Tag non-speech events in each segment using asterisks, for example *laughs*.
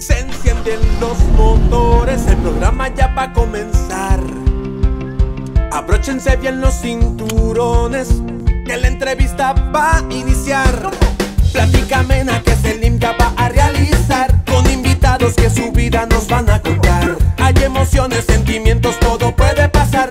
Se encienden los motores, el programa ya va a comenzar. Abróchense bien los cinturones, que la entrevista va a iniciar. Plática amena que Selim ya va a realizar, con invitados que su vida nos van a contar. Hay emociones, sentimientos, todo puede pasar.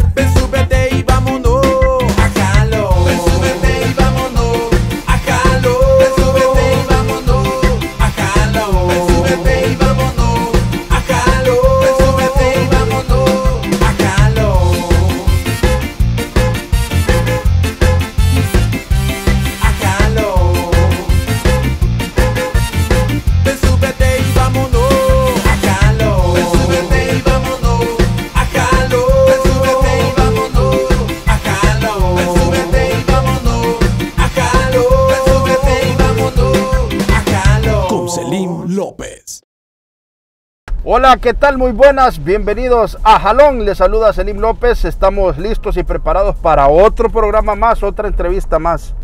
Hola, ¿qué tal? Muy buenas, bienvenidos a Jalón. Les saluda Selim López. Estamos listos y preparados para otro programa más, otra entrevista más.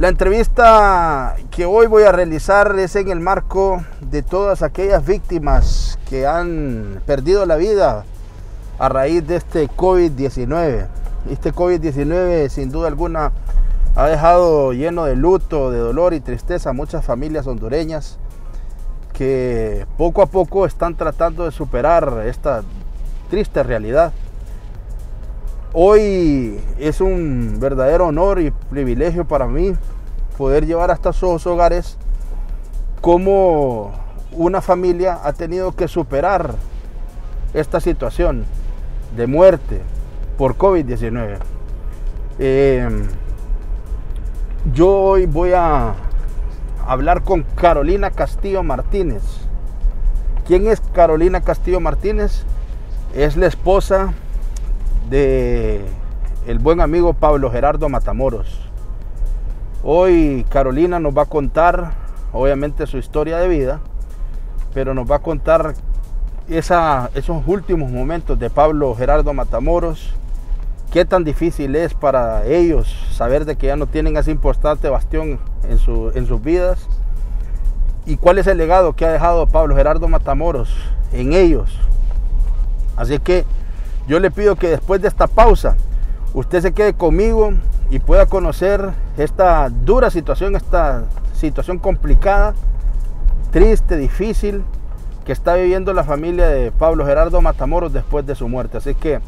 La entrevista que hoy voy a realizar es en el marco de todas aquellas víctimas que han perdido la vida a raíz de este COVID-19. Este COVID-19 sin duda alguna ha dejado lleno de luto, de dolor y tristeza a muchas familias hondureñas que poco a poco están tratando de superar esta triste realidad. Hoy es un verdadero honor y privilegio para mí poder llevar hasta sus hogares cómo una familia ha tenido que superar esta situación de muerte por COVID-19. Eh, yo hoy voy a hablar con Carolina Castillo Martínez. ¿Quién es Carolina Castillo Martínez? Es la esposa de el buen amigo Pablo Gerardo Matamoros. Hoy Carolina nos va a contar, obviamente, su historia de vida, pero nos va a contar esos últimos momentos de Pablo Gerardo Matamoros, qué tan difícil es para ellos saber de que ya no tienen ese importante bastión en, su, en sus vidas y cuál es el legado que ha dejado Pablo Gerardo Matamoros en ellos. Así que yo le pido que después de esta pausa usted se quede conmigo y pueda conocer esta dura situación, esta situación complicada, triste, difícil que está viviendo la familia de Pablo Gerardo Matamoros después de su muerte. Así que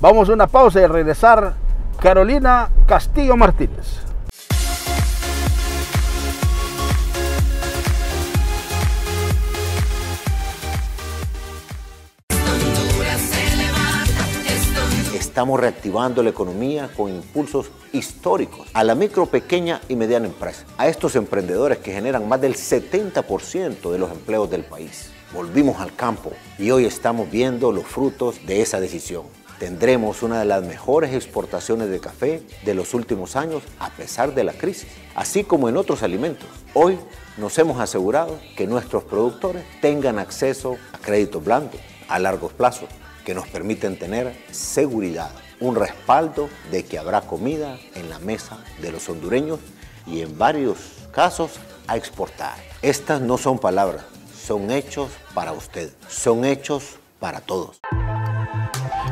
vamos a una pausa y regresar Carolina Castillo Martínez. Estamos reactivando la economía con impulsos históricos a la micro, pequeña y mediana empresa, a estos emprendedores que generan más del 70% de los empleos del país. Volvimos al campo y hoy estamos viendo los frutos de esa decisión. Tendremos una de las mejores exportaciones de café de los últimos años a pesar de la crisis, así como en otros alimentos. Hoy nos hemos asegurado que nuestros productores tengan acceso a créditos blandos a largos plazos que nos permiten tener seguridad, un respaldo de que habrá comida en la mesa de los hondureños y en varios casos a exportar. Estas no son palabras, son hechos para usted, son hechos para todos.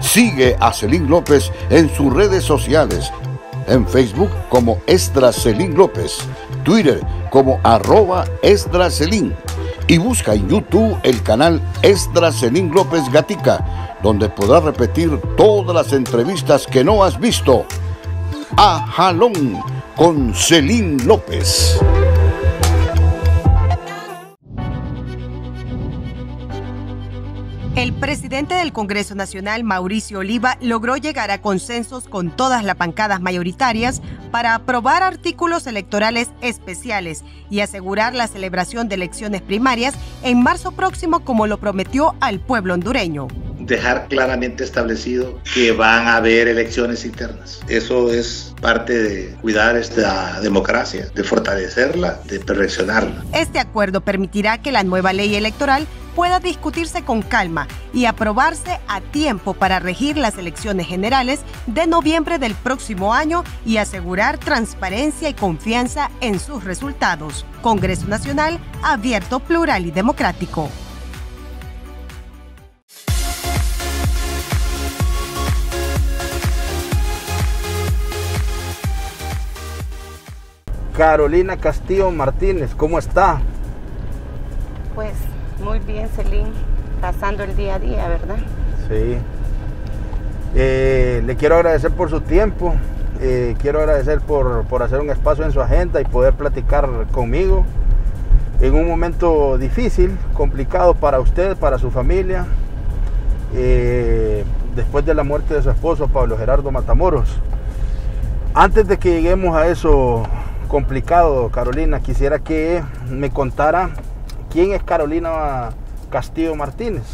Sigue a Celín López en sus redes sociales. En Facebook como Esdra Celín López, Twitter como arroba Esdra Celín y busca en YouTube el canal Esdra Celín López Gatica, donde podrás repetir todas las entrevistas que no has visto. A Jalón con Celín López. El presidente del Congreso Nacional, Mauricio Oliva, logró llegar a consensos con todas las bancadas mayoritarias para aprobar artículos electorales especiales y asegurar la celebración de elecciones primarias en marzo próximo como lo prometió al pueblo hondureño dejar claramente establecido que van a haber elecciones internas. Eso es parte de cuidar esta democracia, de fortalecerla, de perfeccionarla. Este acuerdo permitirá que la nueva ley electoral pueda discutirse con calma y aprobarse a tiempo para regir las elecciones generales de noviembre del próximo año y asegurar transparencia y confianza en sus resultados. Congreso Nacional abierto, plural y democrático. Carolina Castillo Martínez, ¿cómo está? Pues muy bien, Celín, pasando el día a día, ¿verdad? Sí. Eh, le quiero agradecer por su tiempo, eh, quiero agradecer por, hacer un espacio en su agenda y poder platicar conmigo en un momento difícil, complicado para usted, para su familia, eh, después de la muerte de su esposo, Pablo Gerardo Matamoros. Antes de que lleguemos a eso, complicado, Carolina. Quisiera que me contara quién es Carolina Castillo Martínez.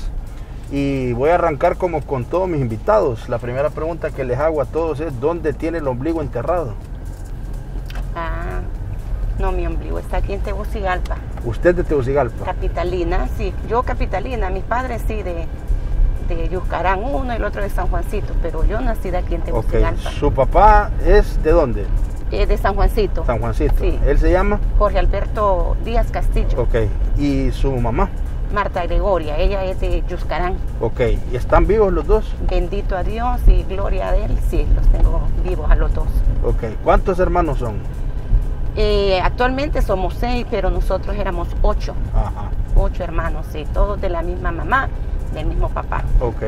Y voy a arrancar como con todos mis invitados. La primera pregunta que les hago a todos es, ¿dónde tiene el ombligo enterrado? Ah, no, mi ombligo está aquí en Tegucigalpa. ¿Usted de Tegucigalpa? Capitalina, sí. Yo capitalina, mis padres sí de, de Yuscarán, uno y el otro de San Juancito, pero yo nací de aquí en Tegucigalpa. Okay. ¿Su papá es de dónde? Eh, de San Juancito. San Juancito. Sí. ¿Él se llama? Jorge Alberto Díaz Castillo. Ok. ¿Y su mamá? Marta Gregoria, ella es de Yuscarán. Ok, ¿y están vivos los dos? Bendito a Dios y gloria a Él, sí, los tengo vivos a los dos. Ok, ¿cuántos hermanos son? Eh, actualmente somos seis, pero nosotros éramos ocho. Ajá. Ocho hermanos, sí, todos de la misma mamá, del mismo papá. Ok.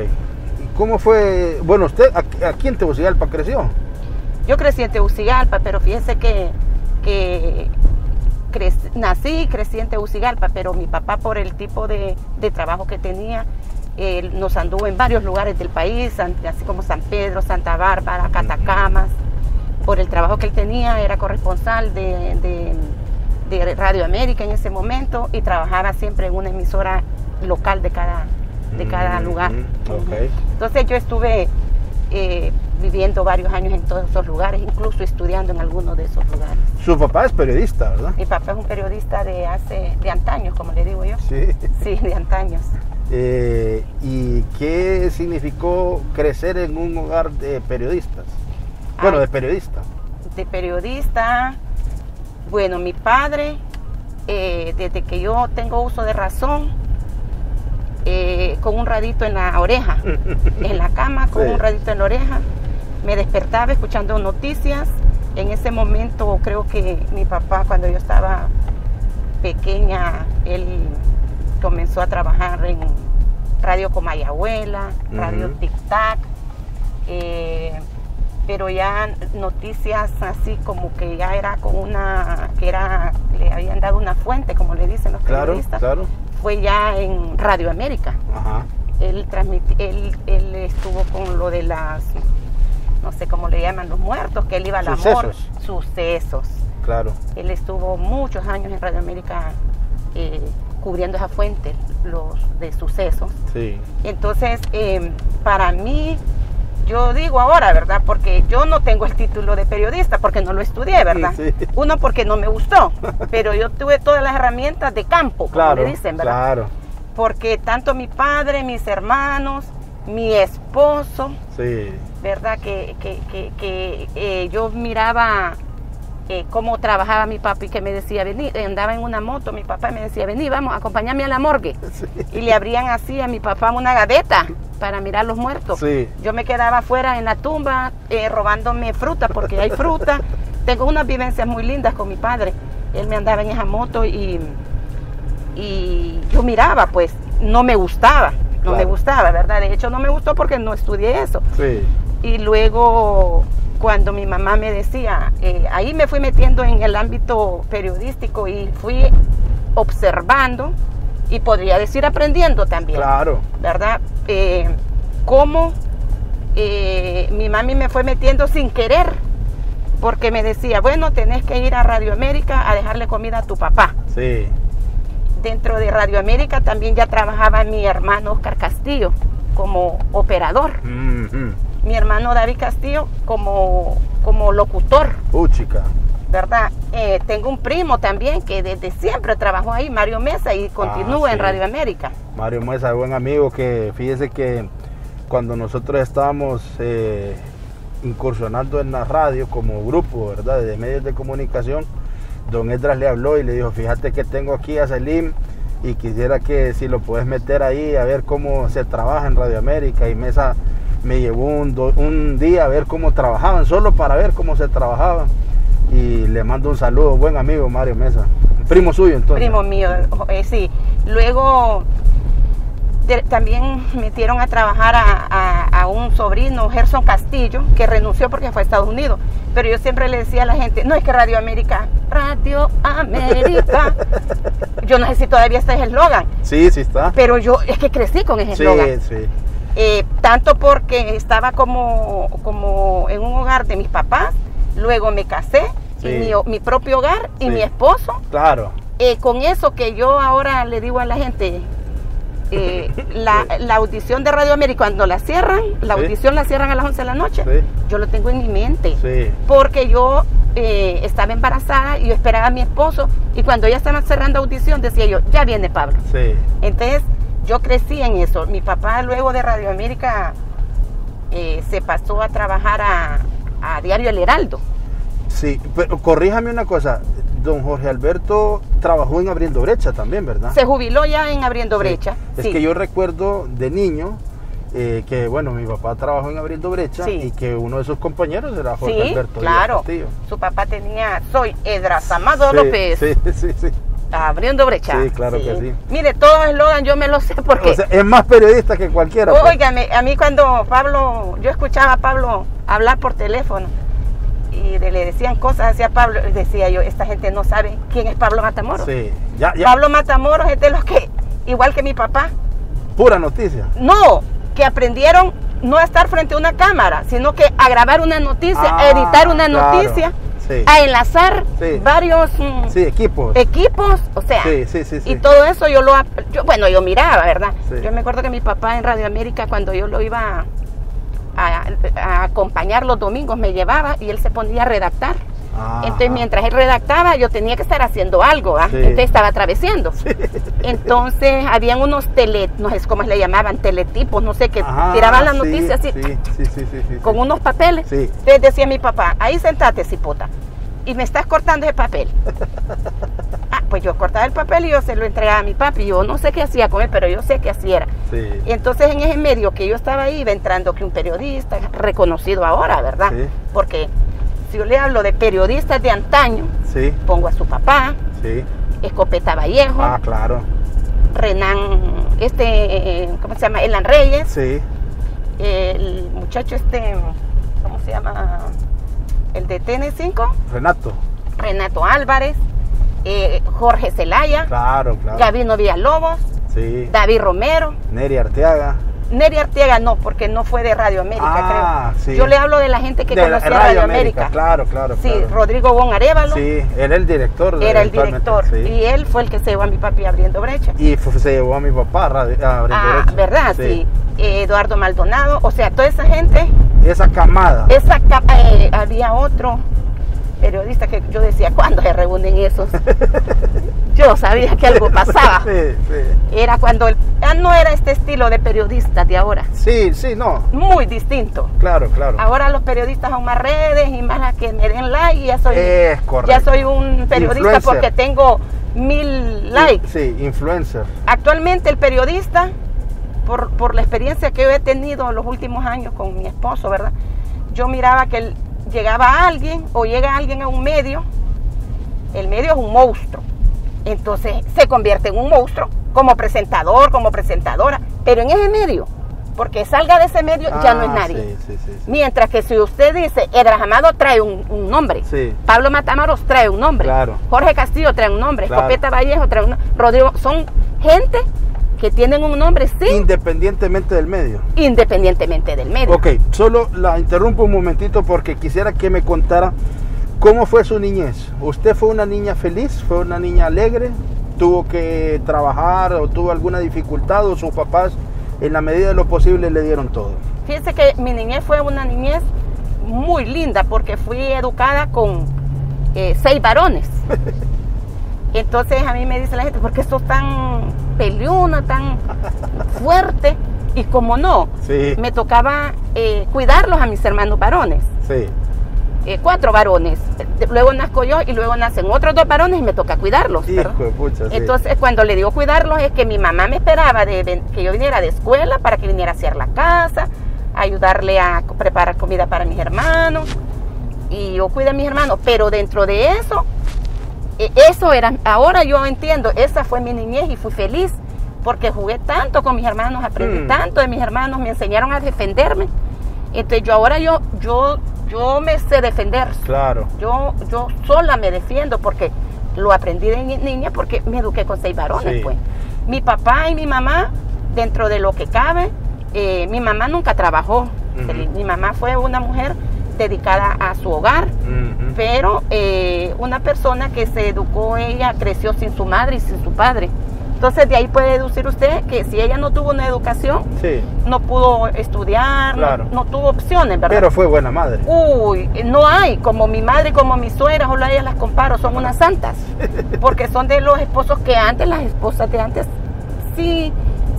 ¿Y cómo fue? Bueno, usted aquí en Tegucigalpa creció. Yo crecí en Tegucigalpa, pero fíjese que, nací y crecí en Tegucigalpa, pero mi papá por el tipo de, trabajo que tenía, nos anduvo en varios lugares del país, así como San Pedro, Santa Bárbara, Catacamas. Por el trabajo que él tenía, era corresponsal de, Radio América en ese momento y trabajaba siempre en una emisora local de cada, de cada mm, lugar. Entonces yo estuve eh, viviendo varios años en todos esos lugares, incluso estudiando en algunos de esos lugares. Su papá es periodista, ¿verdad? Mi papá es un periodista de hace, de antaños, como le digo yo. Sí. Sí, de antaños. Eh, ¿Y qué significó crecer en un hogar de periodistas? Bueno, de periodista. De periodista, bueno, mi padre, eh, desde que yo tengo uso de razón, eh, con un radito en la oreja, *laughs* en la cama con un radito en la oreja. Me despertaba escuchando noticias. En ese momento creo que mi papá cuando yo estaba pequeña, él comenzó a trabajar en Radio Comayabuela, Radio Tic Tac, eh, pero ya noticias así como que ya era con una, que era, le habían dado una fuente, como le dicen los periodistas. Claro fue ya en Radio América. Él, él, él estuvo con lo de las, no sé cómo le llaman, los muertos, que él iba al amor. Sucesos. Claro. Él estuvo muchos años en Radio América eh, cubriendo esa fuente, los de sucesos. Sí. Entonces, eh, para mí, yo digo ahora, ¿verdad? Porque yo no tengo el título de periodista porque no lo estudié, ¿verdad? Uno porque no me gustó, *laughs* pero yo tuve todas las herramientas de campo, como le dicen, ¿verdad? Claro. Porque tanto mi padre, mis hermanos, mi esposo, ¿verdad? Que, eh, yo miraba eh, cómo trabajaba mi papá y que me decía, vení, andaba en una moto, mi papá me decía, vení, vamos, acompáñame a la morgue. Y le abrían así a mi papá una gaveta para mirar los muertos. Yo me quedaba afuera en la tumba eh, robándome fruta, porque hay fruta. *laughs* Tengo unas vivencias muy lindas con mi padre. Él me andaba en esa moto y, y yo miraba, pues, no me gustaba, no me gustaba, ¿verdad? De hecho, no me gustó porque no estudié eso. Y luego, cuando mi mamá me decía, eh, ahí me fui metiendo en el ámbito periodístico y fui observando y podría decir aprendiendo también. Claro. ¿Verdad? Eh, cómo eh, mi mami me fue metiendo sin querer, porque me decía, bueno, tenés que ir a Radio América a dejarle comida a tu papá. Sí. Dentro de Radio América también ya trabajaba mi hermano Oscar Castillo como operador. Mi hermano David Castillo como, como locutor. Uh, chica. ¿verdad? Eh, tengo un primo también que desde siempre trabajó ahí, Mario Mesa, y continúa Ah, en. Radio América. Mario Mesa, buen amigo, que fíjese que cuando nosotros estábamos eh, incursionando en la radio como grupo, ¿verdad? De medios de comunicación, don Edras le habló y le dijo, fíjate que tengo aquí a Selim y quisiera que si lo puedes meter ahí a ver cómo se trabaja en Radio América. Y Mesa me llevó un, un día a ver cómo trabajaban, solo para ver cómo se trabajaba. Y le mando un saludo, buen amigo Mario Mesa. Primo suyo entonces. Primo mío, eh, sí. Luego también metieron a trabajar a, a- a un sobrino, Gerson Castillo, que renunció porque fue a Estados Unidos. Pero yo siempre le decía a la gente, no es que Radio América, Radio América. *laughs* yo no sé si todavía está ese eslogan, Sí, sí está. pero yo es que crecí con ese Sí, eslogan. sí. Eh, tanto porque estaba como, como en un hogar de mis papás, luego me casé, Sí. y mi, mi propio hogar y Sí. mi esposo. Claro. Eh, con eso que yo ahora le digo a la gente, eh, la, la audición de Radio América, cuando la cierran, la Sí. audición la cierran a las 11 de la noche, Sí. yo lo tengo en mi mente. Porque yo eh, estaba embarazada y yo esperaba a mi esposo y cuando ya estaban cerrando audición decía yo, ya viene Pablo. Entonces yo crecí en eso. Mi papá luego de Radio América eh, se pasó a trabajar a, a Diario El Heraldo. Sí, pero corríjame una cosa. Don Jorge Alberto trabajó en Abriendo Brecha también, ¿verdad? Se jubiló ya en Abriendo Sí. Brecha. Es sí. que yo recuerdo de niño eh, que, bueno, mi papá trabajó en Abriendo Brecha Sí. y que uno de sus compañeros era Jorge Alberto. Claro. Su papá tenía, soy Edras Amado Sí, López, Sí, sí, sí. abriendo brecha. Sí, claro que sí. Mire, todo eslogan yo me lo sé porque, O sea, es más periodista que cualquiera. pues. óigame, a mí cuando Pablo, yo escuchaba a Pablo hablar por teléfono y le decían cosas hacia Pablo, decía yo, esta gente no sabe quién es Pablo Matamoros. Sí, ya, ya. Pablo Matamoros es de los que, igual que mi papá, Pura noticia. no, que aprendieron no a estar frente a una cámara, sino que a grabar una noticia, a Ah, editar una claro. noticia, Sí. a enlazar Sí. varios mm, Sí, equipos. equipos, o sea, Sí, sí, sí, sí. y todo eso yo lo, yo, bueno, yo miraba, ¿verdad? Yo me acuerdo que mi papá en Radio América, cuando yo lo iba a, a acompañar los domingos, me llevaba y él se ponía a redactar. Ah, Entonces, mientras él redactaba, yo tenía que estar haciendo algo, ¿ah? Sí. Entonces estaba atravesando. Entonces, habían unos tele, no sé cómo le llamaban, teletipos, no sé, que Ajá, tiraban la sí, noticia así, Sí, sí, sí, sí, sí, con unos papeles. Sí. Entonces decía mi papá, ahí sentate, cipota, y me estás cortando ese papel. *laughs* ah, pues yo cortaba el papel y yo se lo entregaba a mi papi. Yo no sé qué hacía con él, pero yo sé que así era. Sí. Y entonces en ese medio que yo estaba ahí, iba entrando que un periodista, reconocido ahora, ¿verdad? Sí. Porque si yo le hablo de periodistas de antaño, Sí, pongo a su papá, sí. Escopeta Vallejo, Ah, claro. Renan, este, eh, ¿cómo se llama? Elan Reyes, Sí. el muchacho este, ¿cómo se llama? El de TN5, Renato. Renato Álvarez, eh, Jorge Zelaya, Claro, claro. Gabino Villalobos, Sí. David Romero, Neri Arteaga. Neri Arteaga no, porque no fue de Radio América, Ah, creo. sí. Yo le hablo de la gente que De conocía Radio Radio, América, América. claro, claro, Sí, claro. Rodrigo Bon Arevalo Sí, era el director. de- era el director sí. y él fue el que se llevó a mi papi abriendo brecha. Y fu- se llevó a mi papá Abriendo Ah, Brecha. ¿verdad? Sí. Eduardo Maldonado, o sea, toda esa gente, Esa camada. esa capa- eh, había otro periodista que yo decía, ¿cuándo se reúnen esos? *laughs* yo sabía que algo pasaba. Sí, sí. Era cuando el, ah, no era este estilo de periodista de ahora, Sí, sí, no. muy distinto. Claro, claro. Ahora los periodistas son más redes y más a que me den like y ya soy, Es correcto. ya soy un periodista Influencer. porque tengo mil likes. Sí, influencer. Actualmente el periodista, por, por la experiencia que yo he tenido los últimos años con mi esposo, ¿verdad? Yo miraba que él- llegaba alguien o llega alguien a un medio, el medio es un monstruo. Entonces se convierte en un monstruo como presentador, como presentadora, pero en ese medio, porque salga de ese medio ya no es Ah, nadie. Sí, sí, sí. sí. Mientras que si usted dice, Edras Amado trae un, un nombre. Pablo Matamaros trae un nombre, Claro. Jorge Castillo trae un nombre, Claro. Escopeta Vallejo trae un nombre, Rodrigo, son gente que tienen un nombre, sí, Independientemente del medio. independientemente del medio. Ok, solo la interrumpo un momentito porque quisiera que me contara cómo fue su niñez. ¿Usted fue una niña feliz? ¿Fue una niña alegre? ¿Tuvo que trabajar o tuvo alguna dificultad o sus papás en la medida de lo posible le dieron todo? Fíjese que mi niñez fue una niñez muy linda porque fui educada con, eh, seis varones. *laughs* Entonces a mí me dice la gente, ¿por qué sos tan peleona, tan fuerte? Y como no, Sí. me tocaba eh, cuidarlos a mis hermanos varones. Sí. eh, cuatro varones. De- Luego nazco yo y luego nacen otros dos varones y me toca cuidarlos. Hijo de pucha, sí. Entonces, cuando le digo cuidarlos, es que mi mamá me esperaba de, ven- que yo viniera de escuela para que viniera a hacer la casa, ayudarle a preparar comida para mis hermanos. Y yo cuidé a mis hermanos. Pero dentro de eso, eh, eso era, ahora yo entiendo, esa fue mi niñez y fui feliz. Porque jugué tanto con mis hermanos, aprendí Mm. tanto de mis hermanos, me enseñaron a defenderme. Entonces yo ahora yo, yo, yo me sé defender. Claro. Yo, yo sola me defiendo porque lo aprendí de ni- niña porque me eduqué con seis varones, Sí. pues. Mi papá y mi mamá, dentro de lo que cabe, eh, mi mamá nunca trabajó. Mi mamá fue una mujer dedicada a su hogar, pero eh, una persona que se educó, ella creció sin su madre y sin su padre. Entonces de ahí puede deducir usted que si ella no tuvo una educación, Sí. no pudo estudiar, no- Claro. no, tuvo opciones, ¿verdad? Pero fue buena madre. Uy, no hay, como mi madre como mi suegra, solo a ellas las comparo, son unas santas. *laughs* Porque son de los esposos que antes, las esposas de antes, sí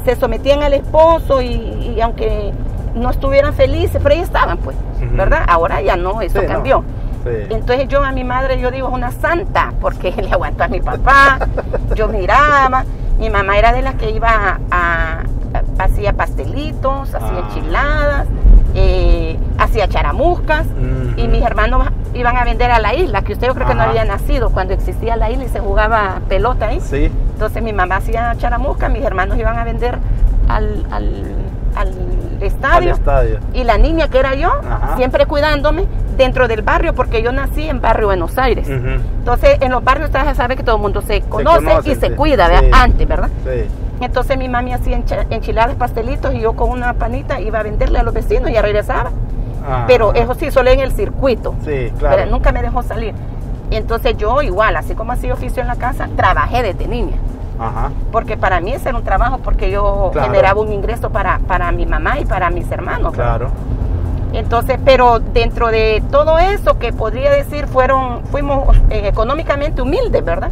se sometían al esposo y, y aunque no estuvieran felices, pero ahí estaban, pues. ¿verdad? Ahora ya no, eso Sí, no. cambió. Sí. Entonces yo a mi madre, yo digo, es una santa, porque *laughs* le aguantó a mi papá, yo miraba, mi mamá era de las que iba a, a- hacía pastelitos, hacía Ah. enchiladas, eh, hacía charamuscas, y mis hermanos iban a vender a la isla, que usted yo creo que no había nacido cuando existía la isla y se jugaba pelota ahí. Sí. Entonces mi mamá hacía charamusca, mis hermanos iban a vender al, al, al Al estadio. estadio. Y la niña que era yo, Ajá. siempre cuidándome dentro del barrio, porque yo nací en barrio Buenos Aires. Entonces, en los barrios usted ya sabe que todo el mundo se conoce, conoce, y se cuida, ¿verdad? Sí. Antes, ¿verdad? Sí. Entonces mi mami hacía enchiladas, pastelitos y yo con una panita iba a venderle a los vecinos y ya regresaba. Ah. Pero eso sí, solo en el circuito. Sí, claro. Pero nunca me dejó salir. Entonces yo igual, así como hacía oficio en la casa, trabajé desde niña. Ajá. Porque para mí ese era un trabajo porque yo Claro. generaba un ingreso para, para mi mamá y para mis hermanos. Claro. Entonces, pero dentro de todo eso que podría decir fueron, fuimos eh, económicamente humildes, ¿verdad?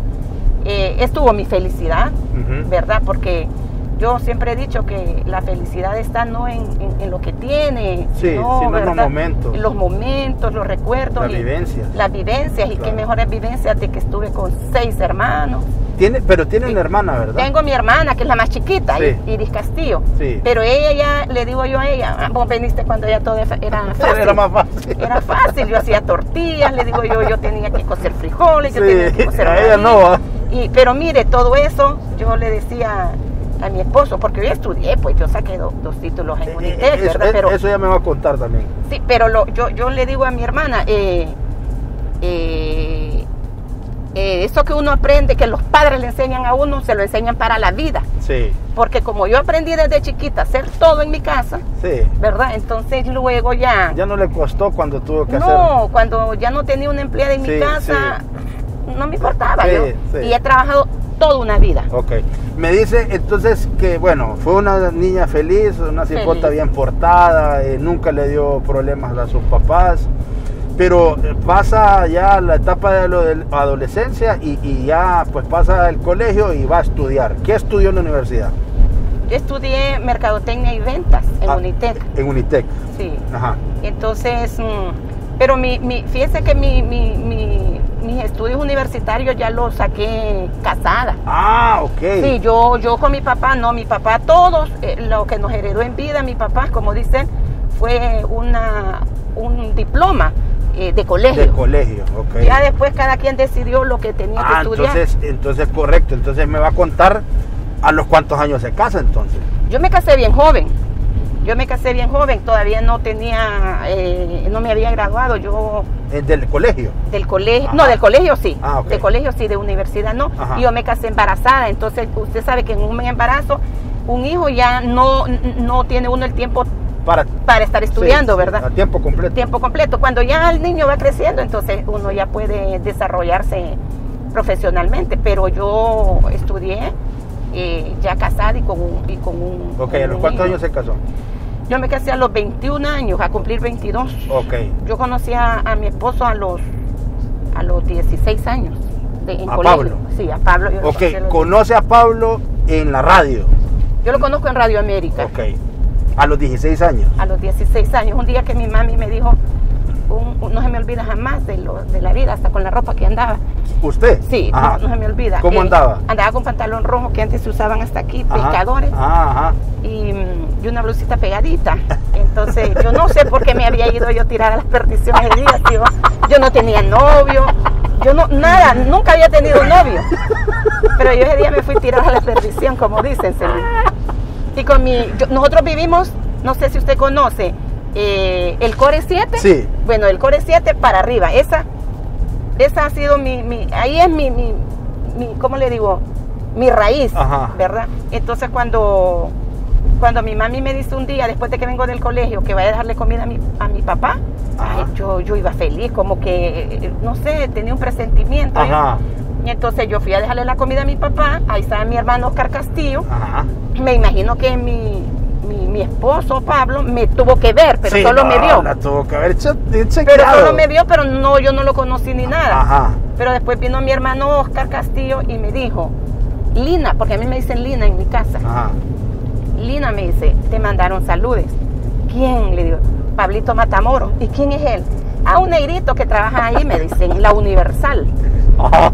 Eh, estuvo mi felicidad. ¿verdad? Porque yo siempre he dicho que la felicidad está no en, en- en lo que tiene, Sí, sino en los momentos. En los momentos, los recuerdos. Las vivencias. Las vivencias, y qué mejores vivencias de que estuve con seis hermanos. Tiene, pero tiene una hermana, ¿verdad? Tengo mi hermana, que es la más chiquita, Sí. Iris Castillo. Sí. Pero ella ya, le digo yo a ella, "Ah, vos veniste cuando ya todo era *laughs* fácil. Era más fácil. Era fácil, yo hacía tortillas, le digo yo, yo tenía que cocer frijoles, yo tenía que cocer a ella no, ¿va? Y, pero mire, todo eso yo le decía a mi esposo, porque yo estudié, pues yo saqué do- dos títulos en Eh, Unitec, eso, ¿verdad? eh, Pero, eso ya me va a contar también. sí, pero lo, yo, yo le digo a mi hermana, eh, eh, eh, eso que uno aprende, que los padres le enseñan a uno, se lo enseñan para la vida. Sí, Porque como yo aprendí desde chiquita a hacer todo en mi casa, sí. ¿verdad? Entonces luego ya... Ya no le costó cuando tuvo que no, cuando ya no tenía una empleada en Sí, mi casa, no me importaba Sí, yo. sí. Y he trabajado toda una vida. hacer. Ok. Me dice entonces que, bueno, fue una niña feliz, una cipota Feliz. bien portada, eh, nunca le dio problemas a sus papás. Pero eh, pasa ya la etapa de la adole- adolescencia y, y ya pues pasa el colegio y va a estudiar. ¿Qué estudió en la universidad? Yo estudié mercadotecnia y ventas en Ah, Unitec. En Unitec. Sí. Ajá. Entonces, mm, pero mi, mi, fíjese que mi, mi- mi- mis estudios universitarios ya los saqué casada. Ah, ok. Sí, yo, yo con mi papá, no, mi papá, todos, eh, lo que nos heredó en vida, mi papá, como dicen, fue una, un diploma eh, de colegio. De colegio, ok. Ya después cada quien decidió lo que tenía que Ah, estudiar. entonces, entonces correcto. Entonces me va a contar a los cuántos años se casa entonces. Yo me casé bien joven. Yo me casé bien joven, todavía no tenía, eh, no me había graduado. Yo Del colegio. del colegio, Ajá. no, del colegio sí. Ah, ok. De colegio sí, de universidad no. Ajá. Y yo me casé embarazada. Entonces, usted sabe que en un embarazo, un hijo ya no, no tiene uno el tiempo Para, para estar estudiando, Sí, ¿verdad? A tiempo completo. tiempo completo. Cuando ya el niño va creciendo, entonces uno ya puede desarrollarse profesionalmente. Pero yo estudié eh, ya casada y con un... Y con un Ok, ¿a los cuántos años se casó? Yo me casé a los 21 años, a cumplir 22. Ok. Yo conocí a, a mi esposo a los, a los 16 años. De, en ¿A colegio. Pablo? Sí, a Pablo. yo Ok, conoce a Pablo en la radio. 16. Yo lo conozco en Radio América. Ok. A los 16 años. A los 16 años. Un día que mi mami me dijo, un- no se me olvida jamás de, lo, de la vida, hasta con la ropa que andaba. ¿Usted? Sí, no, no se me olvida. ¿Cómo Eh, andaba? Andaba con pantalón rojo que antes se usaban hasta aquí, Ajá. pescadores. Ajá, ajá. y, mm, y una blusita pegadita. Entonces, yo no sé por qué me había ido yo tirar a las perdiciones el día. tío. Yo no tenía novio, yo no, nada, nunca había tenido novio. Pero yo ese día me fui a tirar a la perdición, como dicen. Celín. Y con mi, yo- nosotros vivimos, no sé si usted conoce, eh, el Core 7. Sí. Bueno, el Core 7 para arriba. Esa, esa ha sido mi, mi- ahí es mi, mi, mi, ¿cómo le digo? Mi raíz, Ajá. ¿verdad? Entonces cuando, cuando mi mami me dice un día, después de que vengo del colegio, que vaya a dejarle comida a mi, a mi papá, Ajá. ay, yo, yo iba feliz, como que, eh, no sé, tenía un presentimiento. yo. Y entonces yo fui a dejarle la comida a mi papá, ahí estaba mi hermano Oscar Castillo, Ajá. me imagino que mi, mi, mi esposo Pablo me tuvo que ver, pero Sí, solo no, me vio. La tuvo que haber Pero solo me vio, pero no, yo no lo conocí ni nada. Ajá. Pero después vino mi hermano Oscar Castillo y me dijo, Lina, porque a mí me dicen Lina en mi casa. Ajá. Lina me dice, te mandaron saludes. ¿Quién? Le digo, Pablito Matamoros. ¿Y quién es él? Ah, un negrito que trabaja ahí, me dicen, la Universal. *laughs* Ajá.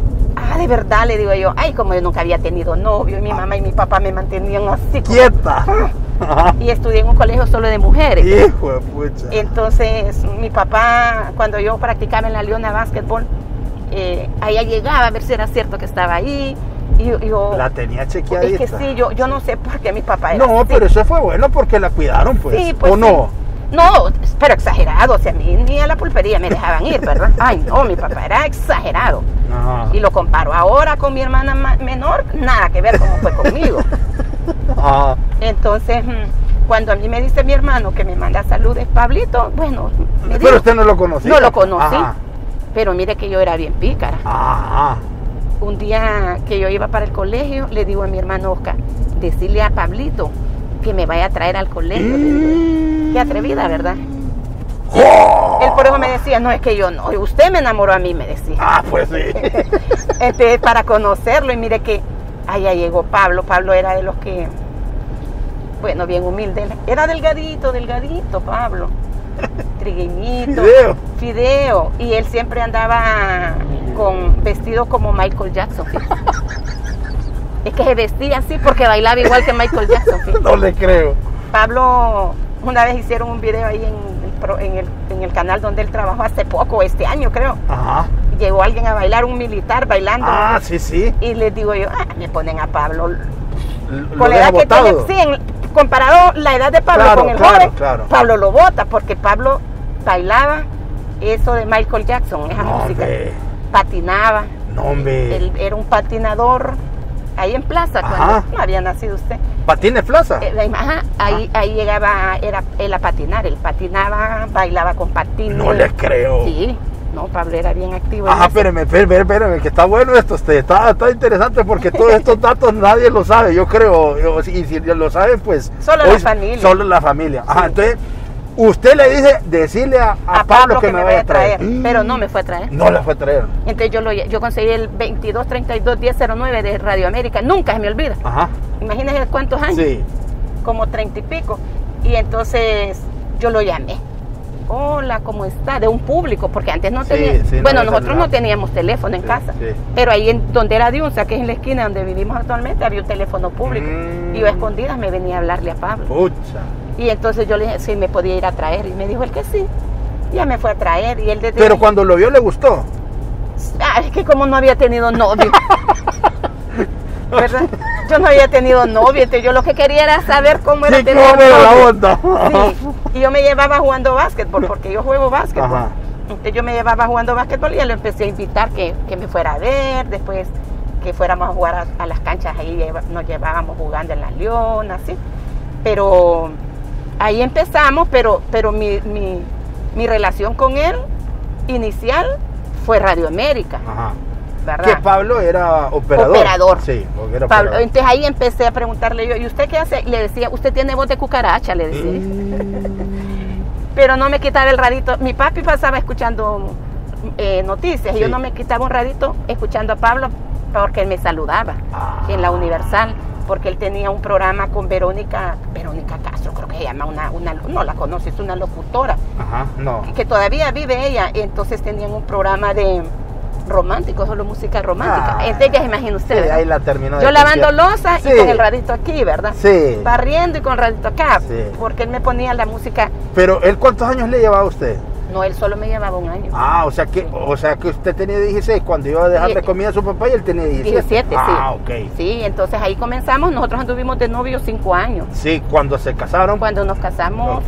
Ah, de verdad, le digo yo. Ay, como yo nunca había tenido novio, y mi mamá y mi papá me mantenían así. Quieta. *laughs* Y estudié en un colegio solo de mujeres. Hijo de pucha. Entonces, mi papá, cuando yo practicaba en la Leona Básquetbol, eh, allá llegaba a ver si era cierto que estaba ahí. Y yo, La tenía es chequeadita. que sí, yo, yo no sé por qué mi papá era No, así. pero eso fue bueno porque la cuidaron, pues. Sí, pues ¿O sí. no? No, pero exagerado, o sea, a mí ni a la pulpería me dejaban ir, ¿verdad? *laughs* Ay, no, mi papá era exagerado. Ajá. Y lo comparo ahora con mi hermana ma- menor, nada que ver cómo fue conmigo. Ajá. *laughs* Entonces, mm, cuando a mí me dice mi hermano que me manda saludes, Pablito, bueno, me Pero usted no lo conocía. no lo conocí, Ajá. pero mire que yo era bien pícara. Ajá. Un día que yo iba para el colegio, le digo a mi hermano Oscar, decirle a Pablito que me vaya a traer al colegio. le digo. Qué atrevida, ¿verdad? Él por eso me decía, no, es que yo no, usted me enamoró a mí, me decía. Ah, pues sí. *laughs* Este, para conocerlo y mire que allá llegó Pablo. Pablo era de los que, bueno, bien humilde. Era delgadito, delgadito, Pablo. *laughs* Trigueñito. Fideo. Fideo. Y él siempre andaba con vestido como Michael Jackson. *laughs* Es que se vestía así porque bailaba igual que Michael Jackson. *laughs* No le creo. Pablo, una vez hicieron un video ahí en el, pro- en el, en el canal donde él trabajó hace poco, este año creo. Ajá. Llegó alguien a bailar, un militar bailando. Ah, sí, sí. Y les digo yo, ah, me ponen a Pablo. Lo Con la edad que tiene, sí, en- comparado la edad de Pablo Claro, con el claro, joven, claro. Pablo lo vota porque Pablo bailaba eso de Michael Jackson, esa No, música. hombre. Patinaba. No, hombre. Él era un patinador ahí en plaza cuando no había nacido usted. Patines plaza. Eh, ajá, ahí, ahí llegaba, era él a patinar, él patinaba, bailaba con patines. No le creo. Sí, no, Pablo era bien activo. Ajá, eso. espéreme, espéreme, espéreme, que está bueno esto, usted, está, está interesante porque todos estos *laughs* datos nadie lo sabe, yo creo, yo- y si lo saben, pues... Solo la familia. Solo la familia. Ajá, Sí. entonces, usted le dice, decirle a, a a Pablo, que, me vaya a traer. pero no me fue a traer. No la fue a traer. Entonces yo, lo, yo conseguí el 2232-1009 de Radio América, nunca se me olvida. Ajá, Imagínense cuántos años, sí. como treinta y pico. Y entonces yo lo llamé. Hola, ¿cómo está? De un público, porque antes no Sí, tenía. sí, no bueno, había nosotros no teníamos teléfono en Sí, casa. sí. Pero ahí en donde era Diunza, que es en la esquina donde vivimos actualmente, había un teléfono público. Mm. Y yo a escondidas me venía a hablarle a Pablo. Pucha. Y entonces yo le dije si me podía ir a traer. Y me dijo él que sí. Ya me fue a traer. Y él desde Pero cuando lo vio le gustó. Ah, es que como no había tenido novio. *laughs* ¿Verdad? Yo no había tenido novio, entonces yo lo que quería era saber cómo era Sí, tener cómo era la onda. Sí, y yo me llevaba jugando básquetbol, porque yo juego básquetbol. Ajá. Entonces yo me llevaba jugando básquetbol y él lo empecé a invitar que, que me fuera a ver, después que fuéramos a jugar a, a las canchas, ahí nos llevábamos jugando en las leonas, ¿sí? Pero ahí empezamos, pero, pero mi, mi, mi relación con él inicial fue Radio América, Ajá. ¿verdad? Que Pablo era operador. Operador. Sí, era Pablo, operador. entonces ahí empecé a preguntarle yo, ¿y usted qué hace? Le decía, usted tiene voz de cucaracha, le decía. Mm. *laughs* Pero no me quitaba el radito. Mi papi pasaba escuchando eh, noticias. Sí. Yo no me quitaba un radito escuchando a Pablo porque él me saludaba Ah. en la Universal, porque él tenía un programa con Verónica, Verónica Castro, creo que se llama, una, una, no la conoces, es una locutora, Ajá, no. que todavía vive ella, y entonces tenían un programa de romántico, solo música romántica. Ah. Entonces ya se imagina usted. Sí, ahí la terminó Yo lavando losa Sí. y con el radito aquí, ¿verdad? Sí. Barriendo y con el radito acá, Sí. porque él me ponía la música, Pero él cuántos años le llevaba a usted? No, él solo me llevaba un año. Ah, o sea que, o sea que usted tenía 16 cuando iba a dejarle Die- comida a su papá y él tenía 17. 17, ah, sí. ok. Sí, entonces ahí comenzamos, nosotros anduvimos de novios cinco años. Sí, cuando se casaron. Cuando nos casamos, Ok.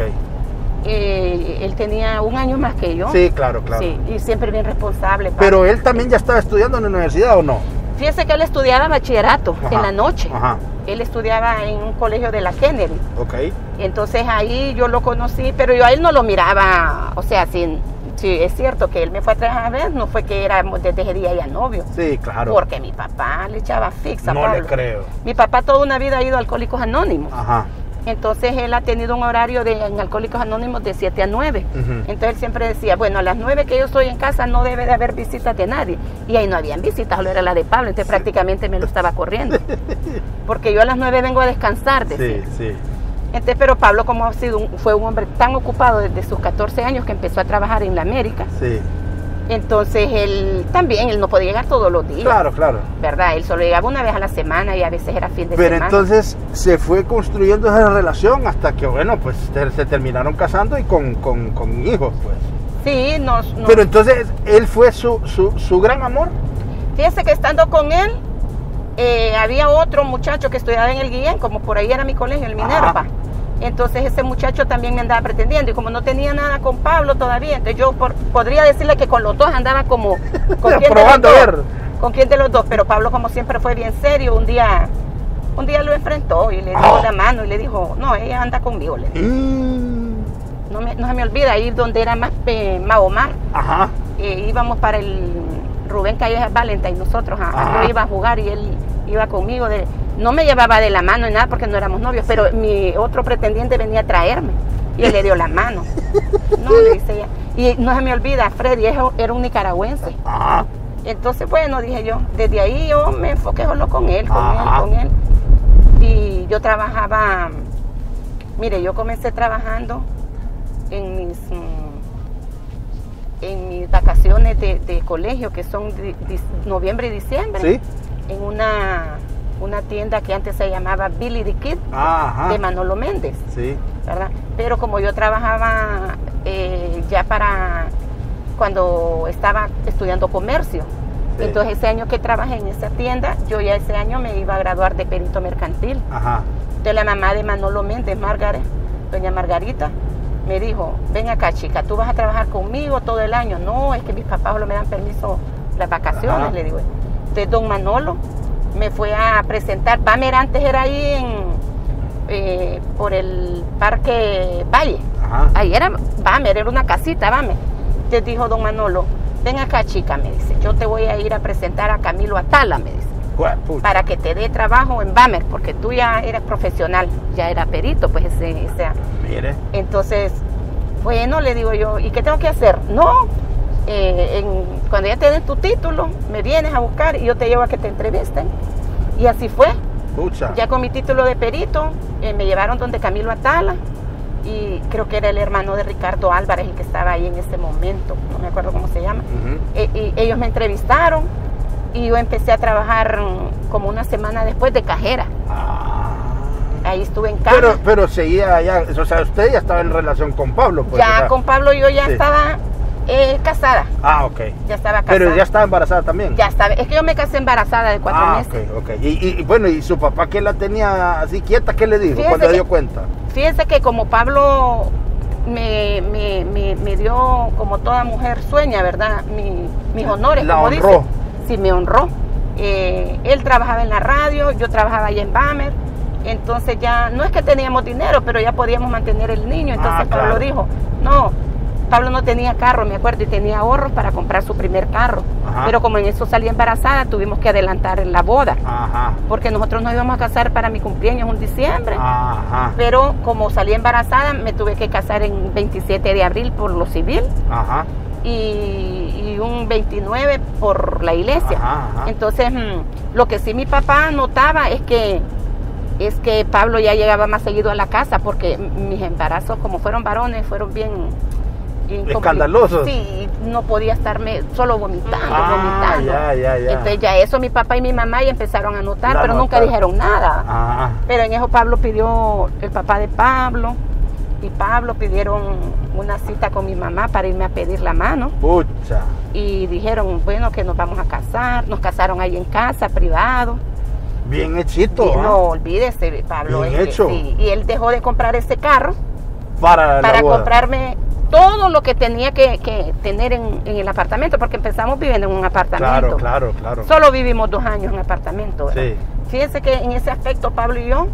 eh, él tenía un año más que yo. Sí, claro, claro. Sí, y siempre bien responsable. padre. Pero él también ya estaba estudiando en la universidad o no? Fíjese que él estudiaba bachillerato Ajá, en la noche. Ajá. Él estudiaba en un colegio de la Kennedy. Ok. Entonces ahí yo lo conocí, pero yo a él no lo miraba, o sea, sí, sí, es cierto que él me fue a traer a ver, no fue que éramos desde ese día ya novio, Sí, claro. porque mi papá le echaba fixa. no le creo. Mi papá toda una vida ha ido a Alcohólicos Anónimos. Ajá. Entonces él ha tenido un horario de, en Alcohólicos Anónimos de 7 a 9. Ujú. Entonces él siempre decía, bueno, a las 9 que yo estoy en casa no debe de haber visitas de nadie. Y ahí no habían visitas, solo era la de Pablo, entonces prácticamente me lo estaba corriendo. *laughs* Porque yo a las 9 vengo a descansar, decía. Sí, sí. Entonces, pero Pablo como ha sido un- fue un hombre tan ocupado desde sus 14 años que empezó a trabajar en la América, Sí. Entonces él también, él no podía llegar todos los días. Claro, claro. ¿Verdad? Él solo llegaba una vez a la semana y a veces era fin de Pero semana. entonces se fue construyendo esa relación hasta que, bueno, pues se, se terminaron casando y con, con, con hijos, pues. Sí, nos- Pero entonces él fue su, su, su gran amor. Fíjese que estando con él, eh, había otro muchacho que estudiaba en el Guillén, como por ahí era mi colegio, el Minerva. Ajá. Entonces ese muchacho también me andaba pretendiendo y como no tenía nada con Pablo todavía, entonces yo por- podría decirle que con los dos andaba como *laughs* con quién de los Probando a dos, ver. con quién de los dos, pero Pablo como siempre fue bien serio, un día un día lo enfrentó y le dio la mano y le dijo, no, ella anda conmigo, le dijo. Mm, no, me- no se me olvida ir donde era más eh, Mahomar, Ajá. eh, íbamos para el Rubén Callejas Valentine, nosotros, a- yo iba a jugar y él iba conmigo. De, no me llevaba de la mano ni nada porque no éramos novios, pero mi otro pretendiente venía a traerme y él le dio la mano. *laughs* No, le dice ella. Y no se me olvida, Freddy era un nicaragüense. Ajá. Entonces, bueno, dije yo, desde ahí yo me enfoqué solo con él, con Ajá. él, con él. Y yo trabajaba, mire, yo comencé trabajando en mis, mm, en mis vacaciones de, de colegio, que son di- di- noviembre y diciembre, Sí. en una, una tienda que antes se llamaba Billy the Kid, Ajá. de Manolo Méndez. Sí. ¿verdad? Pero como yo trabajaba eh, ya para cuando estaba estudiando comercio, Sí. entonces ese año que trabajé en esa tienda, yo ya ese año me iba a graduar de perito mercantil. Ajá. De la mamá de Manolo Méndez, Margaret, doña Margarita, me dijo, ven acá chica, tú vas a trabajar conmigo todo el año. No, es que mis papás solo me dan permiso las vacaciones, Ajá. le digo. Entonces don Manolo me fue a presentar, Bamer antes era ahí en, eh, por el Parque Valle. Ajá. Ahí era Bamer, era una casita, Bamer. Entonces dijo don Manolo, ven acá chica, me dice, yo te voy a ir a presentar a Camilo Atala, me dice para que te dé trabajo en Bamer, porque tú ya eres profesional, ya era perito, pues ese, ese- Mire. entonces, bueno, le digo yo, ¿y qué tengo que hacer? No, eh, en- cuando ya te den tu título, me vienes a buscar y yo te llevo a que te entrevisten. Y así fue, Pucha. ya con mi título de perito, eh, me llevaron donde Camilo Atala, y creo que era el hermano de Ricardo Álvarez el que estaba ahí en ese momento, no me acuerdo cómo se llama. Eh, y ellos me entrevistaron y yo empecé a trabajar como una semana después de cajera. Ah. Ahí estuve en caja. Pero, pero seguía ya, o sea, usted ya estaba en relación con Pablo, pues. ya o sea. con Pablo yo ya sí. estaba eh, casada. Ah, ok. Ya estaba casada. Pero ya estaba embarazada también. Ya estaba. Es que yo me casé embarazada de cuatro ah, meses. ok, ok. Y, bueno, ¿y su papá que la tenía así quieta? ¿Qué le dijo cuando que- dio cuenta? Fíjense que como Pablo me, me- me- me dio, como toda mujer sueña, ¿verdad? Mi- mis honores, La como honró. dice. Sí, me honró. Eh, él trabajaba en la radio, yo trabajaba allá en Bamer. Entonces ya, no es que teníamos dinero, pero ya podíamos mantener el niño. Entonces Ah, Pablo dijo, no, Pablo no tenía carro, me acuerdo, y tenía ahorros para comprar su primer carro. Ajá. Pero como en eso salí embarazada, tuvimos que adelantar la boda. Ajá. Porque nosotros nos íbamos a casar para mi cumpleaños un diciembre. Ajá. Pero como salí embarazada, me tuve que casar en 27 de abril por lo civil. Ajá. y, y un 29 por la iglesia. Entonces, mm, lo que sí mi papá notaba es que es que Pablo ya llegaba más seguido a la casa porque mis embarazos, como fueron varones, fueron bien, Escandalosos. Sí, no podía estarme solo vomitando, Ah, vomitando. ya, ya, ya. Entonces ya eso mi papá y mi mamá ya empezaron a notar, La pero nunca dijeron nada. Ah, Pero en eso Pablo pidió, el papá de Pablo y Pablo pidieron una cita con mi mamá para irme a pedir la mano pucha. y dijeron, bueno, que nos vamos a casar. Nos casaron ahí en casa, privado. Bien hechito. Y ¿ah? no, olvídese, Pablo. Bien es que hecho. sí. Y él dejó de comprar ese carro Para para comprarme todo lo que tenía que, que tener en, en el apartamento, porque empezamos viviendo en un apartamento. Claro, claro, claro. Solo vivimos dos años en apartamento. ¿verdad? Sí. Fíjense que en ese aspecto, Pablo y yo,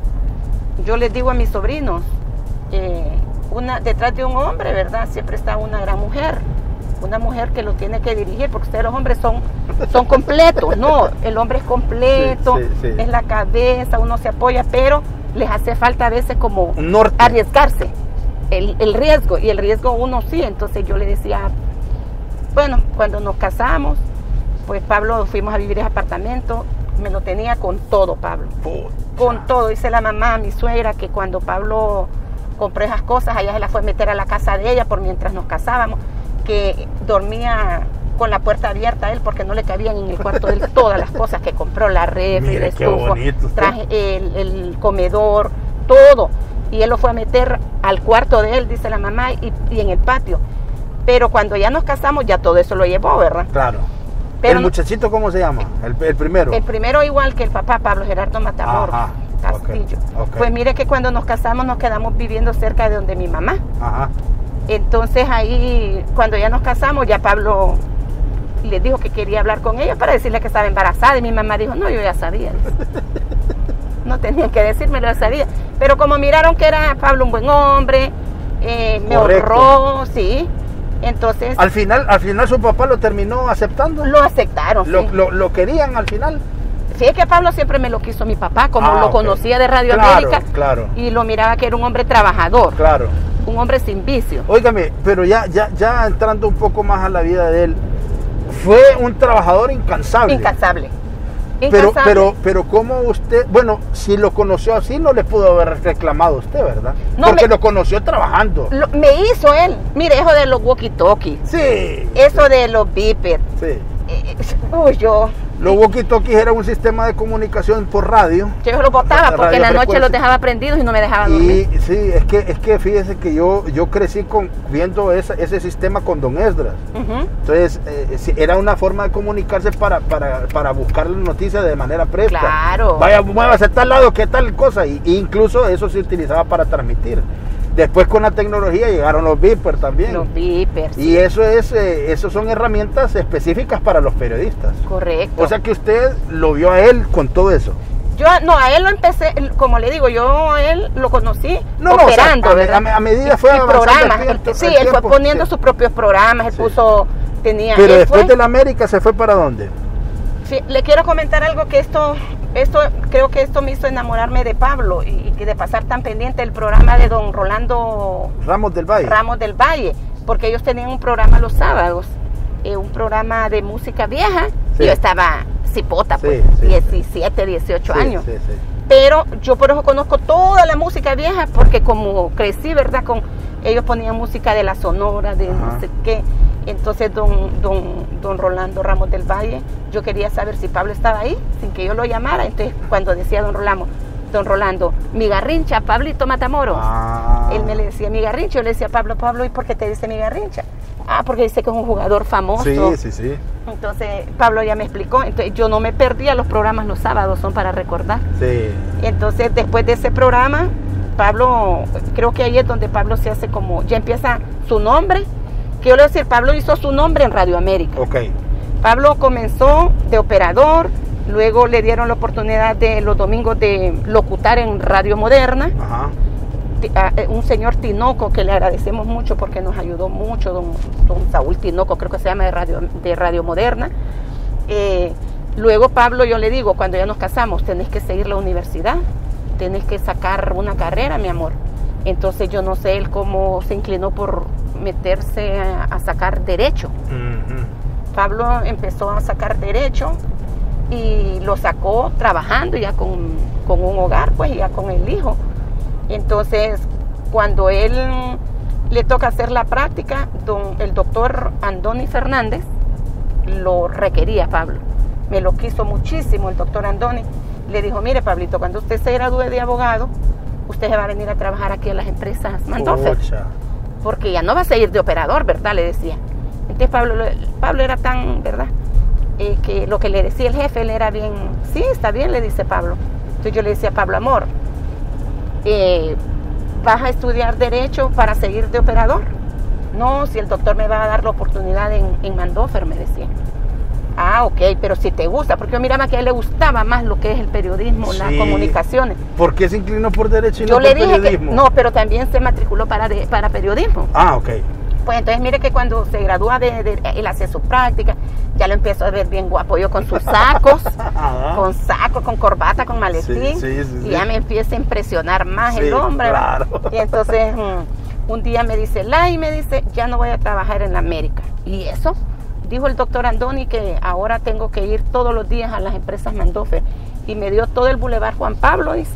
yo les digo a mis sobrinos, eh, una, detrás de un hombre, ¿verdad? Siempre está una gran mujer. Una mujer que lo tiene que dirigir, porque ustedes los hombres son, son *laughs* completos, ¿no? El hombre es completo, Sí, sí, sí. es la cabeza, uno se apoya, pero les hace falta a veces como norte. arriesgarse, el, el riesgo, y el riesgo uno sí, entonces yo le decía, bueno, cuando nos casamos, pues Pablo fuimos a vivir ese apartamento, me lo tenía con todo Pablo, con todo, dice la mamá, mi suegra, que cuando Pablo compró esas cosas, allá se las fue a meter a la casa de ella por mientras nos casábamos, que dormía con la puerta abierta a él porque no le cabían en el cuarto de él *laughs* todas las cosas que compró, la refri, qué estufa, traje el, el comedor, todo. Y él lo fue a meter al cuarto de él, dice la mamá, y, y en el patio. Pero cuando ya nos casamos, ya todo eso lo llevó, ¿verdad? Claro. Pero ¿El muchachito cómo se llama? El, el primero. el primero igual que el papá, Pablo Gerardo Matamoros Ajá, Castillo. Pues mire que cuando nos casamos nos quedamos viviendo cerca de donde mi mamá. Ajá. Entonces ahí, cuando ya nos casamos, ya Pablo le dijo que quería hablar con ella para decirle que estaba embarazada. Y mi mamá dijo, no, yo ya sabía. *laughs* No tenían que decirme, lo sabía. Pero como miraron que era Pablo un buen hombre, eh, me honró, sí. Entonces Al final, al final su papá lo terminó aceptando. lo aceptaron. Lo, sí. lo- lo querían al final. Sí, es que Pablo siempre me lo quiso mi papá, como Ah, lo conocía de Radio Claro, América. claro. Y lo miraba que era un hombre trabajador, Claro. un hombre sin vicio. Óigame, pero ya, ya, ya entrando un poco más a la vida de él, fue un trabajador incansable. Incansable. Pero, pero, pero cómo usted, bueno, si lo conoció así, no le pudo haber reclamado a usted, ¿verdad? No, Porque me- lo conoció trabajando. Lo- me hizo él. Mire, eso de los walkie-talkies, Sí. eso de los beepers. Sí. eh, Uy, yo, Los walkie-talkies era un sistema de comunicación por radio. yo los botaba porque en la noche los dejaba prendidos y no me dejaba dormir. Y sí, es que, es que fíjese que yo, yo crecí con, viendo esa- ese sistema con Don Esdras. Entonces, eh, era una forma de comunicarse para, para, para buscar las noticias de manera fresca. Claro. Vaya, muévase a tal lado, que tal cosa. Y, y incluso eso se utilizaba para transmitir. Después con la tecnología llegaron los beepers también. Los beepers. Y eso es, eh, eso son herramientas específicas para los periodistas. Correcto. O sea que usted lo vio a él con todo eso. yo no, a él lo empecé, como le digo, yo a él lo conocí No, no, o sea, operando, a medida fue Y el programas. tiempo, sí, el él fue poniendo sí. sus propios programas, él Sí. puso, tenía... Pero después fue- de la América se fue para dónde? Sí, le quiero comentar algo que esto, esto, creo que esto me hizo enamorarme de Pablo y, y que de pasar tan pendiente el programa de don Rolando Ramos del Valle. Ramos del Valle, porque ellos tenían un programa los sábados, eh, un programa de música vieja, Sí. y yo estaba cipota, pues, sí. 17, 18 Sí, años. Pero yo por eso conozco toda la música vieja, porque como crecí, ¿verdad? Con ellos ponían música de la Sonora, de Ajá. no sé qué. Entonces don, don, don Rolando Ramos del Valle, yo quería saber si Pablo estaba ahí, sin que yo lo llamara. Entonces cuando decía don Rolando, don Rolando, mi garrincha, Pablito Matamoros. Ah. Él me le decía mi garrincha, yo le decía Pablo, Pablo, ¿y por qué te dice mi garrincha? Ah, porque dice que es un jugador famoso. Sí, sí, sí. Entonces Pablo ya me explicó, entonces yo no me perdía los programas los sábados, son para recordar. Sí. Entonces, después de ese programa, Pablo, creo que ahí es donde Pablo se hace como, ya empieza su nombre. A decir, Pablo hizo su nombre en Radio América. Ok. Pablo comenzó de operador, luego le dieron la oportunidad de los domingos de locutar en Radio Moderna. Ajá. Un señor Tinoco, que le agradecemos mucho porque nos ayudó mucho, don, don Saúl Tinoco, creo que se llama de Radio, de Radio Moderna. Eh, luego Pablo, yo le digo, cuando ya nos casamos, tenés que seguir la universidad, tenés que sacar una carrera, mi amor. Entonces yo no sé él cómo se inclinó por meterse a, a sacar derecho. Ujú. Pablo empezó a sacar derecho y lo sacó trabajando ya con, con un hogar, pues ya con el hijo. Entonces, cuando él le toca hacer la práctica, don- el doctor Andoni Fernández lo requería Pablo. Me lo quiso muchísimo el doctor Andoni. Le dijo, mire Pablito, cuando usted se gradúe de abogado, usted se va a venir a trabajar aquí a las empresas Mandofer porque ya no vas a ir de operador, ¿verdad? Le decía. Entonces Pablo, Pablo era tan, ¿verdad? Eh, que lo que le decía el jefe, él era bien, sí, está bien, le dice Pablo. Entonces yo le decía, Pablo, amor, eh, ¿vas a estudiar derecho para seguir de operador? No, si el doctor me va a dar la oportunidad en, en me decía. Ah, ok, pero si te gusta, porque yo miraba que a él le gustaba más lo que es el periodismo, las comunicaciones. ¿Por qué se inclinó por derecho y Yo no le por dije que periodismo? no, pero también se matriculó para, de- para periodismo. Ah, ok. Pues entonces mire que cuando se gradúa de, de- él hace su práctica, ya lo empiezo a ver bien guapo yo con sus sacos, *laughs* con saco, con corbata, con maletín, Sí, sí, sí, y ya me empieza a impresionar más el hombre. *laughs* Y entonces mm, un día me dice, Lai, me dice, ya no voy a trabajar en la América. ¿Y eso? Dijo el doctor Andoni que ahora tengo que ir todos los días a las empresas Mandofer. Y me dio todo el Boulevard Juan Pablo, dice,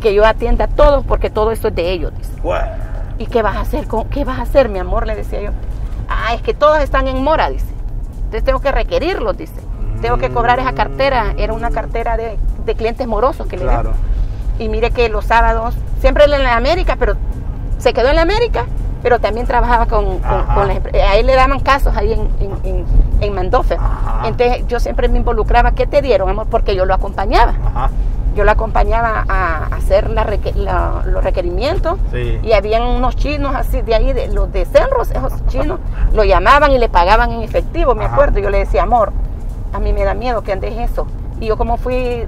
que yo atienda a todos porque todo esto es de ellos, dice. Bueno, ¿Y qué vas a hacer? con- ¿Qué vas a hacer, mi amor? Le decía yo. Ah, es que todos están en mora, dice. Entonces tengo que requerirlos, dice. Tengo que cobrar esa cartera. Era una cartera de, de clientes morosos que le claro. Y mire que los sábados, siempre en la América, pero se quedó en la América, pero también trabajaba con, con- las A él le daban casos ahí en, en, en, en Mandofer. Entonces yo siempre me involucraba. ¿Qué te dieron, amor? Porque yo lo acompañaba. Ajá. Yo lo acompañaba a hacer la la- los requerimientos Sí. y habían unos chinos así de ahí, de los de Cerros, esos chinos, *laughs* lo llamaban y le pagaban en efectivo, me Ajá. acuerdo. Yo le decía, amor, a mí me da miedo que andes eso. Y yo como fui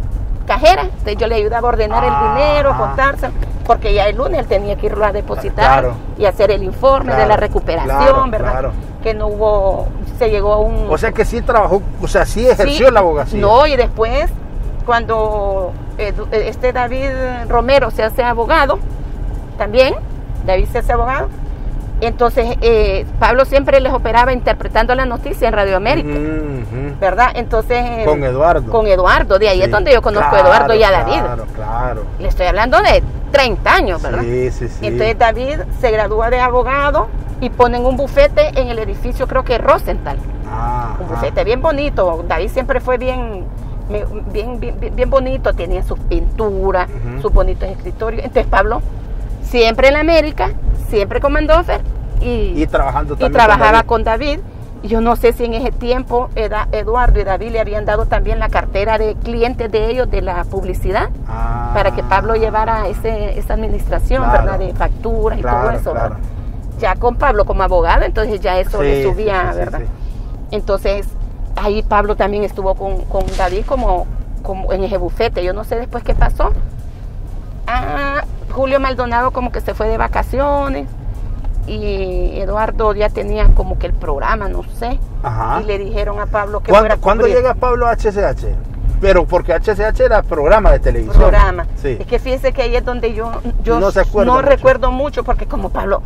cajera, entonces yo le ayudaba a ordenar el dinero, contarse, porque ya el lunes él tenía que irlo a depositar Claro. y hacer el informe de la recuperación, claro, ¿verdad? Que no hubo, se llegó a un... O sea que sí trabajó, o sea, sí ejerció Sí, la abogacía. No, y después, cuando Edu- este David Romero se hace abogado, también, David se hace abogado, entonces eh, Pablo siempre les operaba interpretando la noticia en Radio América. ¿verdad? Entonces... eh, Con Eduardo. Con Eduardo, de ahí Sí, es donde yo conozco a Eduardo y a David. Claro, claro. Le estoy hablando de 30 años, ¿verdad? Sí, sí, sí. Entonces David se gradúa de abogado y ponen un bufete en el edificio, creo que Rosenthal. Ah, Un ajá. bufete bien bonito. David siempre fue bien, bien, bien, bien- bonito. Tenía sus pinturas, Ujú. sus bonitos escritorios. Entonces Pablo, siempre en la América, siempre con Mandofer y, Y trabajando y trabajaba David. con David. Y Yo no sé si en ese tiempo Eda- Eduardo y David le habían dado también la cartera de clientes de ellos de la publicidad Ah, para que Pablo llevara ese, esa administración, Claro. ¿verdad? De facturas y Claro, todo eso. Ya con Pablo como abogado, entonces ya eso le subía, sí, sí, sí, ¿verdad? Entonces, ahí Pablo también estuvo con, con David como, como en ese bufete. Yo no sé después qué pasó. Ah, Julio Maldonado como que se fue de vacaciones y Eduardo ya tenía como que el programa, no sé. Ajá. Y le dijeron a Pablo que fuera ¿Cuándo, a cuándo llega Pablo a HCH? Pero porque HCH era programa de televisión. programa. Sí. Es que fíjese que ahí es donde yo, yo No se acuerda no mucho. recuerdo mucho porque como Pablo,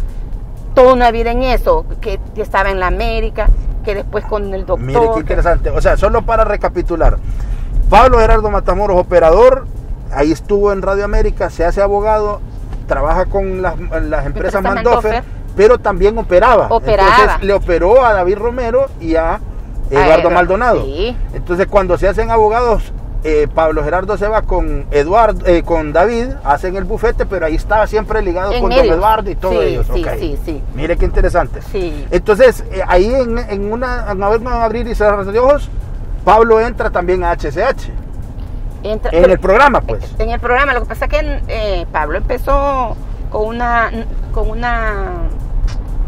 toda una vida en eso, que, que estaba en la América, que después con el doctor. Mire qué interesante. O sea, solo para recapitular. Pablo Gerardo Matamoros, operador, ahí estuvo en Radio América, se hace abogado, trabaja con las, las empresas Empresa Mandofer, pero también operaba. Operaba. Entonces le operó a David Romero y a Eduardo Maldonado. sí. Entonces cuando se hacen abogados, eh, Pablo Gerardo se va con Eduardo, eh, con David, hacen el bufete, pero ahí estaba siempre ligado En con don Eduardo y todos Sí, ellos. sí, sí, sí. Mire qué interesante. Sí. Entonces, eh, ahí en, en una, en abrir, y cerrar de ojos, Pablo entra también a HCH, Entra- en pero- el programa, pues. En el programa, lo que pasa es que eh, Pablo empezó con una, con una,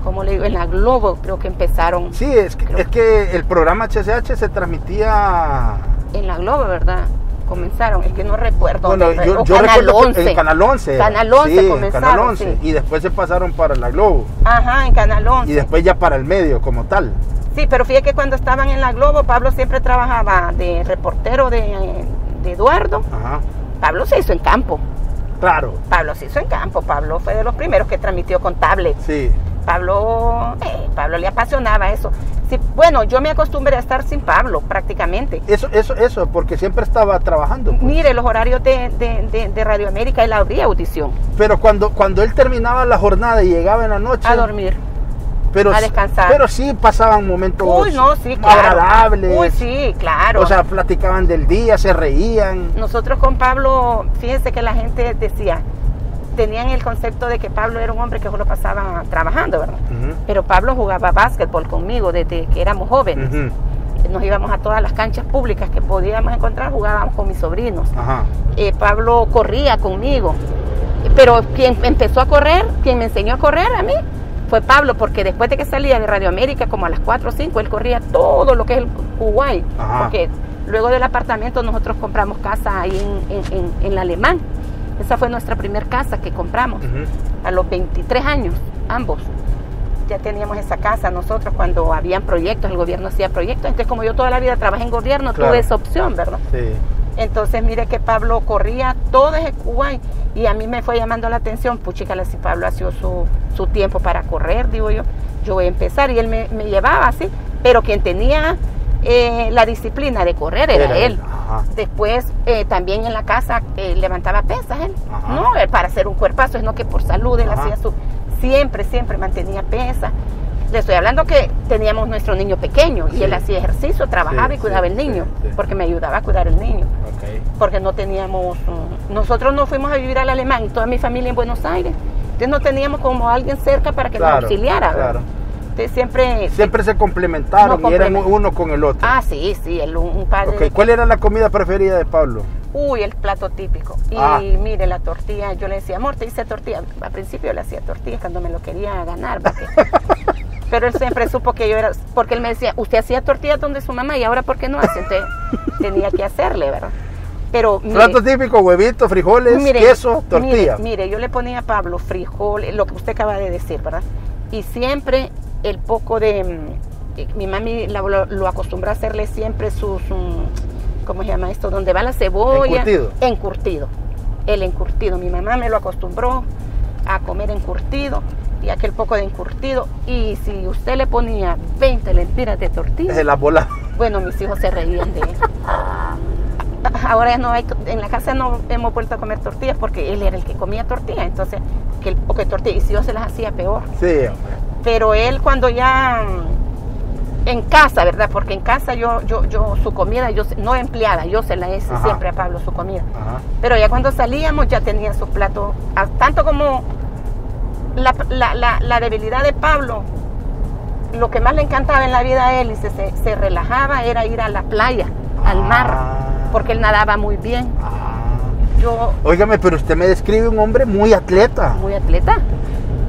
como le digo, en la Globo creo que empezaron. Sí, es que, es que el programa HCH se transmitía... En la Globo, ¿verdad? Comenzaron, es que no recuerdo. Bueno, dónde, yo, o yo Canal recuerdo que 11. en Canal 11. era. Canal 11 sí, en comenzaron, Canal 11. sí. Y después se pasaron para la Globo. Ajá, en Canal 11. Y después ya para el medio como tal. Sí, pero fíjate que cuando estaban en la Globo, Pablo siempre trabajaba de reportero de, de Eduardo. Ajá. Pablo se hizo en campo. Claro. Pablo se hizo en campo, Pablo fue de los primeros que transmitió con tablet. Sí. Pablo, eh, Pablo le apasionaba eso. Sí, bueno, yo me acostumbré a estar sin Pablo prácticamente. Eso, eso, eso, porque siempre estaba trabajando. pues. Mire, los horarios de, de- de- de Radio América, él abría audición Pero cuando, cuando él terminaba la jornada y llegaba en la noche. a dormir. pero, a descansar. Pero sí pasaban momentos Uy, no, sí, claro. agradables. Uy, sí, claro. O sea, platicaban del día, se reían. Nosotros con Pablo, fíjense que la gente decía, tenían el concepto de que Pablo era un hombre que solo pasaba trabajando, ¿verdad? Pero Pablo jugaba básquetbol conmigo desde que éramos jóvenes. Nos íbamos a todas las canchas públicas que podíamos encontrar, jugábamos con mis sobrinos. Eh, Pablo corría conmigo. Pero quien empezó a correr, quien me enseñó a correr a mí, fue Pablo, porque después de que salía de Radio América, como a las 4 o 5, él corría todo lo que es el Uruguay. Ajá. Porque luego del apartamento nosotros compramos casa ahí en, en, en, en la Alemán. Esa fue nuestra primera casa que compramos a los 23 años, ambos. Ya teníamos esa casa nosotros cuando habían proyectos, el gobierno hacía proyectos. Entonces, como yo toda la vida trabajé en gobierno, Claro. tuve esa opción, ¿verdad? Sí. Entonces, mire que Pablo corría todo ese Kuwait y a mí me fue llamando la atención, puchica, si Pablo hacía su, su tiempo para correr, digo yo, yo voy a empezar y él me, me llevaba así, pero quien tenía eh, la disciplina de correr era, Era él. Después eh, también en la casa eh, levantaba pesas él, Ajá. no para hacer un cuerpazo, es no que por salud él Ajá. hacía su, siempre, siempre mantenía pesas. Le estoy hablando que teníamos nuestro niño pequeño y él hacía ejercicio, trabajaba Sí, y cuidaba sí, el niño, porque me ayudaba a cuidar el niño porque no teníamos, mm, nosotros no fuimos a vivir al alemán y toda mi familia en Buenos Aires, entonces no teníamos como alguien cerca para que nos Claro, auxiliara. ¿verdad? claro. Entonces siempre, Siempre se complementaron y eran uno con el otro. ah sí, sí, el, un padre, ¿Cuál era la comida preferida de Pablo? uy, el plato típico, y Ah. mire la tortilla, yo le decía, amor, te hice tortilla, al principio le hacía tortillas cuando me lo quería ganar, *laughs* pero él siempre supo que yo era, porque él me decía, usted hacía tortillas donde su mamá y ahora ¿por qué no hace? Entonces *laughs* tenía que hacerle, ¿verdad? Pero mire, Plato típico, huevitos, frijoles, Mire, queso, tortilla. Mire, mire, yo le ponía a Pablo frijoles, lo que usted acaba de decir, ¿verdad? Y siempre el poco de... mm, Mi mami lo, lo acostumbró a hacerle siempre sus... mm, ¿Cómo se llama esto? Donde va la cebolla. Encurtido. Encurtido. El encurtido. Mi mamá me lo acostumbró a comer encurtido y aquel poco de encurtido. Y si usted le ponía 20 lempiras de tortilla, Se la bola. bueno, mis hijos se reían de él. *laughs* Ahora ya no hay, en la casa no hemos vuelto a comer tortillas porque él era el que comía tortillas, entonces que el poco de tortillas, y si yo se las hacía peor. Sí, hombre. Pero él cuando ya mm, en casa, ¿verdad? Porque en casa yo, yo, yo su comida, yo no empleada, yo se la hice Ajá. siempre a Pablo su comida. Ajá. Pero ya cuando salíamos ya tenía su plato, tanto como la, la- la- la debilidad de Pablo, lo que más le encantaba en la vida a él y se, se- se relajaba era ir a la playa, al mar, Ah. porque él nadaba muy bien. Ah. Yo, Óigame, pero usted me describe un hombre muy atleta. muy atleta.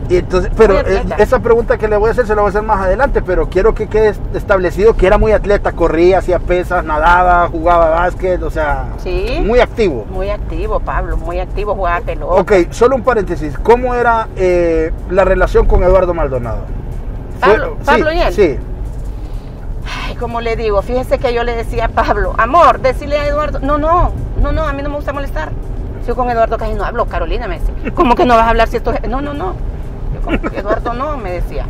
Y entonces, pero eh, esa pregunta que le voy a hacer se la voy a hacer más adelante, pero quiero que quede establecido que era muy atleta, corría, hacía pesas, nadaba, jugaba básquet, o sea, Sí. muy activo. Muy activo, Pablo, muy activo, jugaba pelota. Ok, solo un paréntesis. ¿Cómo era eh, la relación con Eduardo Maldonado? Pablo- sí, Pablo y él. Sí. Ay, como le digo, fíjese que yo le decía a Pablo, amor, decirle a Eduardo, no, no, no, no, a mí no me gusta molestar. Yo con Eduardo casi no hablo, Carolina me decía, ¿cómo que no vas a hablar si esto es-?" No, no, no. Eduardo no, me decía.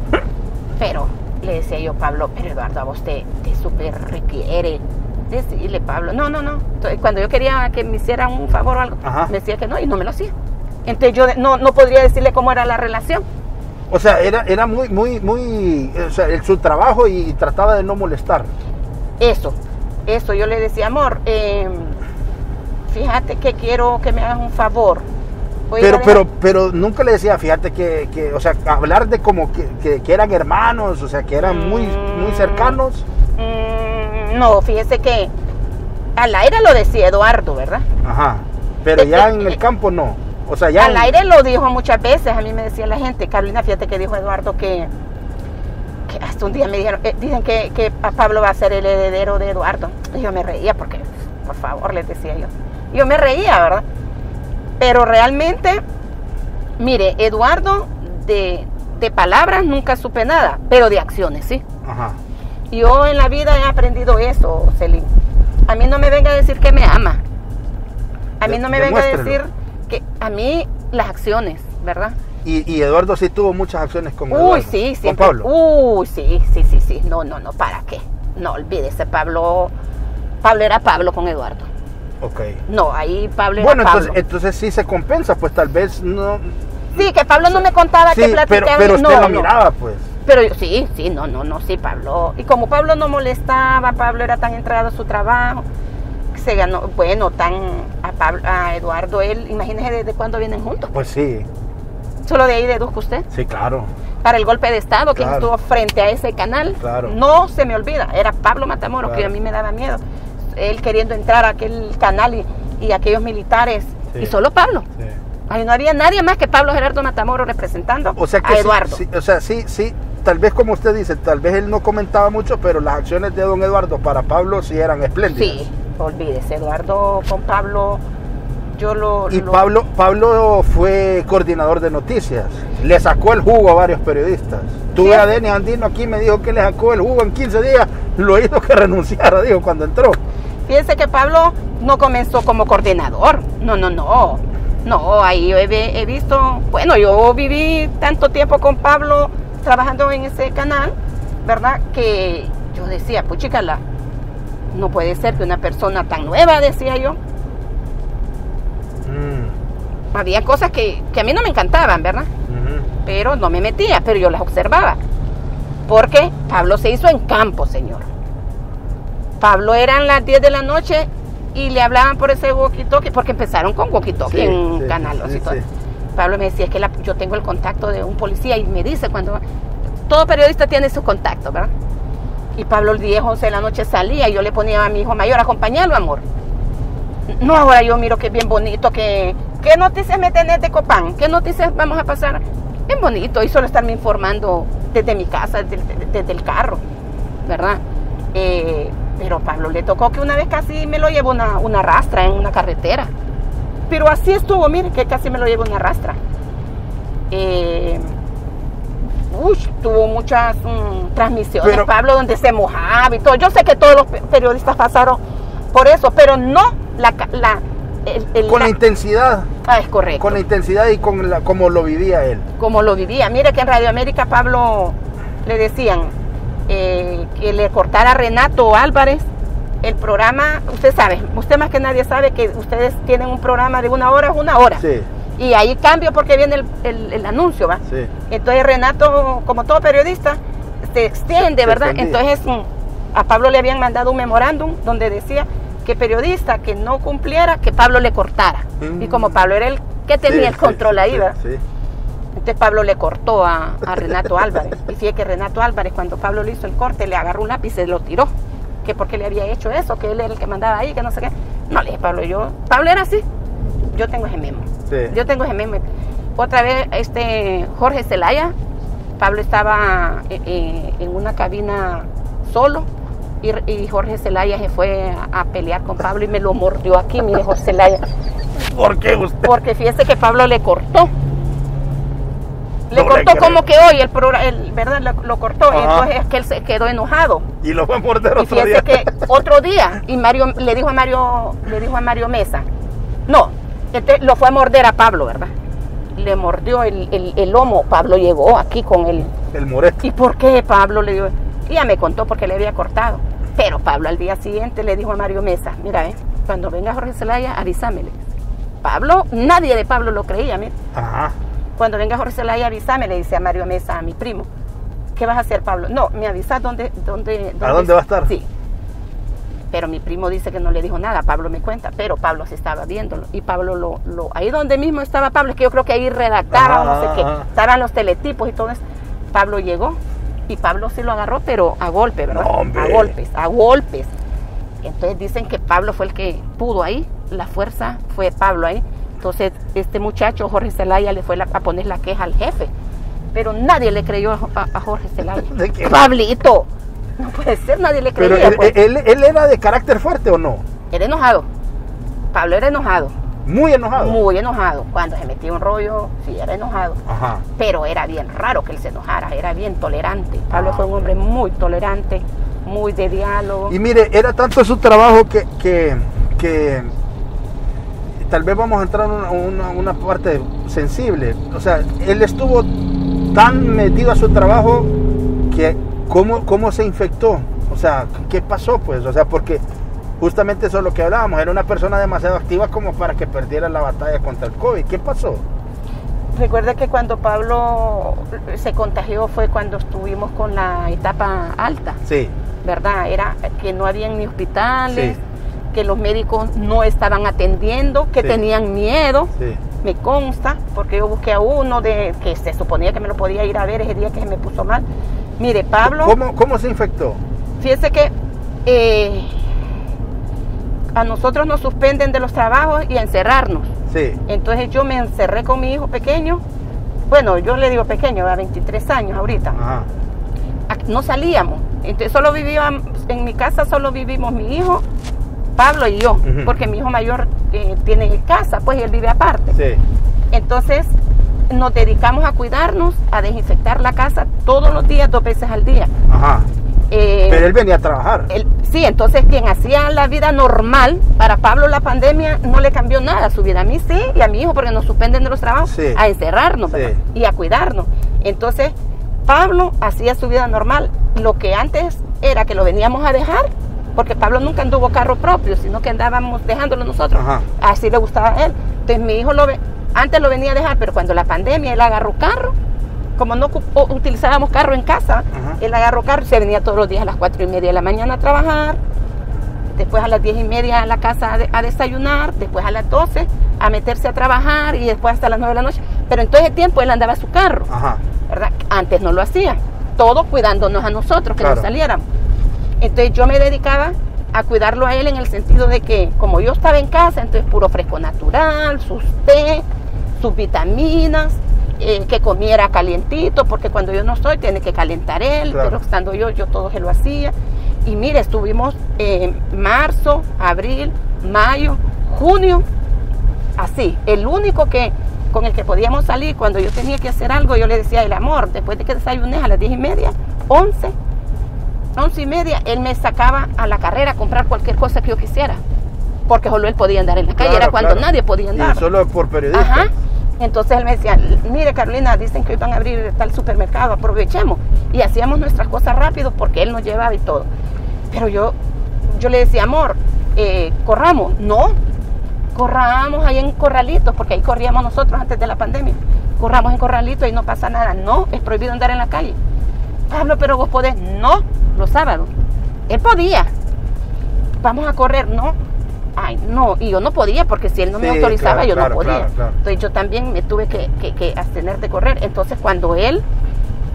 Pero le decía yo, Pablo, pero Eduardo a vos te, te súper requiere. Decirle, Pablo, no, no, no. Entonces, cuando yo quería que me hiciera un favor o algo, Ajá. me decía que no y no me lo hacía. Entonces yo no, no podría decirle cómo era la relación. O sea, era, era muy, muy, muy, o sea, su trabajo y, trataba de no molestar. Eso, eso, yo le decía, amor, eh, fíjate que quiero que me hagas un favor. Voy Pero, pero, pero nunca le decía, fíjate que, que, o sea, hablar de como que, que- que eran hermanos, o sea, que eran muy, muy cercanos. Mm, no, fíjese que al aire lo decía Eduardo, ¿verdad? Ajá. Pero ya en el campo no. O sea, ya. Al en- aire lo dijo muchas veces, a mí me decía la gente, Carolina, fíjate que dijo Eduardo que, que hasta un día me dijeron, eh, dicen que, que a Pablo va a ser el heredero de Eduardo. Y yo me reía porque, por favor, les decía yo. Yo me reía, ¿verdad? Pero realmente, mire, Eduardo de, de palabras nunca supe nada, pero de acciones, sí. Ajá. Yo en la vida he aprendido eso, Celín. A mí no me venga a decir que me ama. A mí no me venga a decir que a mí las acciones, ¿verdad? Y, y Eduardo sí tuvo muchas acciones con Uy, Eduardo, sí, con. Pablo. Uy, sí, sí, sí, sí. No, no, no, ¿para qué? No, olvídese, Pablo. Pablo era Pablo con Eduardo. Ok. No, ahí Pablo era Bueno, Pablo. entonces, entonces sí se compensa, pues tal vez no. sí, que Pablo no me contaba Sí, que pero, platicaba. pero usted no, lo miraba, pues. Pero yo- sí, sí, no, no, no, sí, Pablo. Y como Pablo no molestaba, Pablo era tan entregado a su trabajo, se ganó, bueno, tan a, Pablo, a Eduardo, él, imagínese desde cuándo vienen juntos. Pues sí, Solo de ahí deduzco usted. sí, claro. Para el golpe de Estado, quien Claro. estuvo frente a ese canal, Claro. no se me olvida, era Pablo Matamoros, que a mí me daba miedo. Él queriendo entrar a aquel canal y, y aquellos militares, Sí. y solo Pablo. Sí. Ahí no había nadie más que Pablo Gerardo Matamoros representando O sea que a sí, Eduardo. sí, o sea, sí, sí, tal vez como usted dice, tal vez él no comentaba mucho, pero las acciones de don Eduardo para Pablo sí eran espléndidas. Sí, olvídese, Eduardo con Pablo, yo lo... Y lo- Pablo, Pablo fue coordinador de noticias. Le sacó el jugo a varios periodistas. Tuve a Denis Andino aquí, me dijo que le sacó el jugo en 15 días. Lo hizo que *laughs* renunciara, dijo, cuando entró. Fíjense que Pablo no comenzó como coordinador. No, no, no. No, ahí yo he, he visto, bueno, yo viví tanto tiempo con Pablo trabajando en ese canal, ¿verdad? Que yo decía, puchicala, no puede ser que una persona tan nueva, decía yo. Mm, Había cosas que, que a mí no me encantaban, ¿verdad? pero no me metía, pero yo las observaba. Porque Pablo se hizo en campo, señor. Pablo eran las 10 de la noche y le hablaban por ese walkie-talkie, porque empezaron con walkie-talkie Sí, en sí, canal. sí, y todo. Pablo me decía, es que la- yo tengo el contacto de un policía y me dice cuando... Todo periodista tiene su contacto, ¿verdad? Y Pablo el 10, 11 de la noche salía y yo le ponía a mi hijo mayor, acompañarlo, amor. No, ahora yo miro que es bien bonito, que qué noticias me tenés de Copán, qué noticias vamos a pasar. Bien bonito, y solo estarme informando desde mi casa, desde, desde el carro, ¿verdad? Eh, pero Pablo le tocó que una vez casi me lo llevó una, una rastra en una carretera. Pero así estuvo, mire, que casi me lo llevó una rastra. Eh, uy, tuvo muchas mm, transmisiones, Pero- Pablo, donde se mojaba y todo. Yo sé que todos los pe- periodistas pasaron por eso, pero no la... la el- el- Con la la- intensidad, Ah, es correcto. con la intensidad y con la, como lo vivía él. como lo vivía. Mire que en Radio América Pablo le decían eh, que le cortara a Renato Álvarez el programa. Usted sabe, usted más que nadie sabe que ustedes tienen un programa de una hora, es una hora. Sí, Y ahí cambio porque viene el, el- el anuncio, ¿va? sí. Entonces Renato, como todo periodista, se extiende, Se ¿verdad? Entonces a Pablo le habían mandado un memorándum donde decía que periodista que no cumpliera, que Pablo le cortara. Mm. Y como Pablo era el que tenía Sí, el control ahí, ¿verdad? sí. Entonces Pablo le cortó a, a Renato Álvarez. Y fíjate que Renato Álvarez, cuando Pablo le hizo el corte, le agarró un lápiz y se lo tiró. Que porque le había hecho eso, que él era el que mandaba ahí, que no sé qué. No, le dije, Pablo, yo. Pablo era así. Yo tengo ese memo. Sí. Yo tengo ese memo. Otra vez, este Jorge Zelaya, Pablo estaba eh, eh, en una cabina solo. Y, y Jorge Zelaya se fue a, a pelear con Pablo y me lo mordió aquí, mire Jorge Zelaya. *laughs* ¿Por qué usted? Porque fíjese que Pablo le cortó. Le No cortó como que hoy el programa, el, ¿verdad? Lo, lo cortó. Ajá. Entonces es que él se quedó enojado. Y lo fue a morder Y otro día. fíjese que *laughs* otro día, y Mario le dijo a Mario, le dijo a Mario Mesa, no, este, lo fue a morder a Pablo, ¿verdad? Le mordió el, el- el lomo. Pablo llegó aquí con el. El moreto. ¿Y por qué Pablo le dio? Y ya me contó porque le había cortado. Pero Pablo al día siguiente le dijo a Mario Mesa, mira, eh, cuando venga Jorge Zelaya, avísamele. Pablo, nadie de Pablo lo creía, mira. Ajá. Cuando venga Jorge Zelaya, avísame, le dice a Mario Mesa, a mi primo. ¿Qué vas a hacer, Pablo? No, me avisas dónde, dónde, ¿A dónde va a estar? Sí. Pero mi primo dice que no le dijo nada, Pablo me cuenta, pero Pablo se estaba viéndolo. Y Pablo lo, lo ahí donde mismo estaba Pablo, es que yo creo que ahí redactaba o no sé qué, Ajá. estaban los teletipos y todo eso. Pablo llegó y Pablo sí lo agarró, pero a golpe, ¿verdad? No, a golpes, a golpes. Entonces dicen que Pablo fue el que pudo ahí, la fuerza fue Pablo ahí. Entonces este muchacho, Jorge Zelaya, le fue la- a poner la queja al jefe. Pero nadie le creyó a, a- Jorge Zelaya. *laughs* ¿De qué? Pablito, no puede ser, nadie le Pero creía. él, pues. él- él era de carácter fuerte o no? Era enojado. Pablo era enojado, Muy enojado. muy enojado. Cuando se metía un rollo, sí, era enojado. Ajá. Pero era bien raro que él se enojara, era bien tolerante. Pablo Ah. fue un hombre muy tolerante, muy de diálogo. Y mire, era tanto su trabajo que, que, que tal vez vamos a entrar en una, una, parte sensible. O sea, él estuvo tan metido a su trabajo que cómo, cómo se infectó. O sea, ¿qué pasó pues? O sea, porque justamente eso es lo que hablábamos. Era una persona demasiado activa como para que perdiera la batalla contra el COVID. ¿Qué pasó? Recuerda que cuando Pablo se contagió fue cuando estuvimos con la etapa alta. Sí. ¿Verdad? Era que no habían ni hospitales, que los médicos no estaban atendiendo, que tenían miedo. Sí. Me consta, porque yo busqué a uno de que se suponía que me lo podía ir a ver ese día que se me puso mal. Mire, Pablo. ¿Cómo, cómo se infectó? Fíjese que eh, a nosotros nos suspenden de los trabajos y a encerrarnos. Sí. Entonces yo me encerré con mi hijo pequeño. Bueno, yo le digo pequeño, a 23 años ahorita. No salíamos. Entonces solo vivíamos, en mi casa solo vivimos mi hijo, Pablo y yo, porque mi hijo mayor eh, tiene casa, pues él vive aparte. Sí. Entonces nos dedicamos a cuidarnos, a desinfectar la casa todos los días, dos veces al día. Ajá. Eh, Pero él venía a trabajar. sí, entonces quien hacía la vida normal, para Pablo la pandemia no le cambió nada a su vida. A mí sí y a mi hijo porque nos suspenden de los trabajos a encerrarnos y a cuidarnos. Entonces Pablo hacía su vida normal. Lo que antes era que lo veníamos a dejar, porque Pablo nunca anduvo carro propio, sino que andábamos dejándolo nosotros. Así le gustaba a él. Entonces mi hijo lo ve, antes lo venía a dejar, pero cuando la pandemia él agarró carro como no utilizábamos carro en casa, él agarró carro y se venía todos los días a las cuatro y media de la mañana a trabajar, después a las diez y media a la casa a, desayunar, después a las 12 a meterse a trabajar y después hasta las nueve de la noche. Pero en todo ese tiempo él andaba a su carro, ¿verdad? Antes no lo hacía, todo cuidándonos a nosotros, que no saliéramos. Entonces yo me dedicaba a cuidarlo a él en el sentido de que como yo estaba en casa, entonces puro fresco natural, sus té, sus vitaminas, eh, que comiera calientito, porque cuando yo no estoy tiene que calentar él, pero estando yo, yo todo se lo hacía. Y mire, estuvimos en marzo, abril, mayo, junio, así. El único que con el que podíamos salir cuando yo tenía que hacer algo, yo le decía el amor, después de que desayuné a las diez y media, once, once y media, él me sacaba a la carrera a comprar cualquier cosa que yo quisiera. Porque solo él podía andar en la calle, era cuando nadie podía andar. Y solo por periodista. Entonces él me decía, mire Carolina, dicen que hoy van a abrir tal supermercado, aprovechemos. Y hacíamos nuestras cosas rápido porque él nos llevaba y todo. Pero yo, yo le decía, amor, eh, corramos. No, corramos ahí en corralitos, porque ahí corríamos nosotros antes de la pandemia. Corramos en corralitos y no pasa nada. No, es prohibido andar en la calle. Pablo, pero vos podés. No, los sábados. Él podía. Vamos a correr. No, ay, no, y yo no podía, porque si él no me autorizaba, yo no podía. Entonces yo también me tuve que, que, abstener de correr. Entonces cuando él,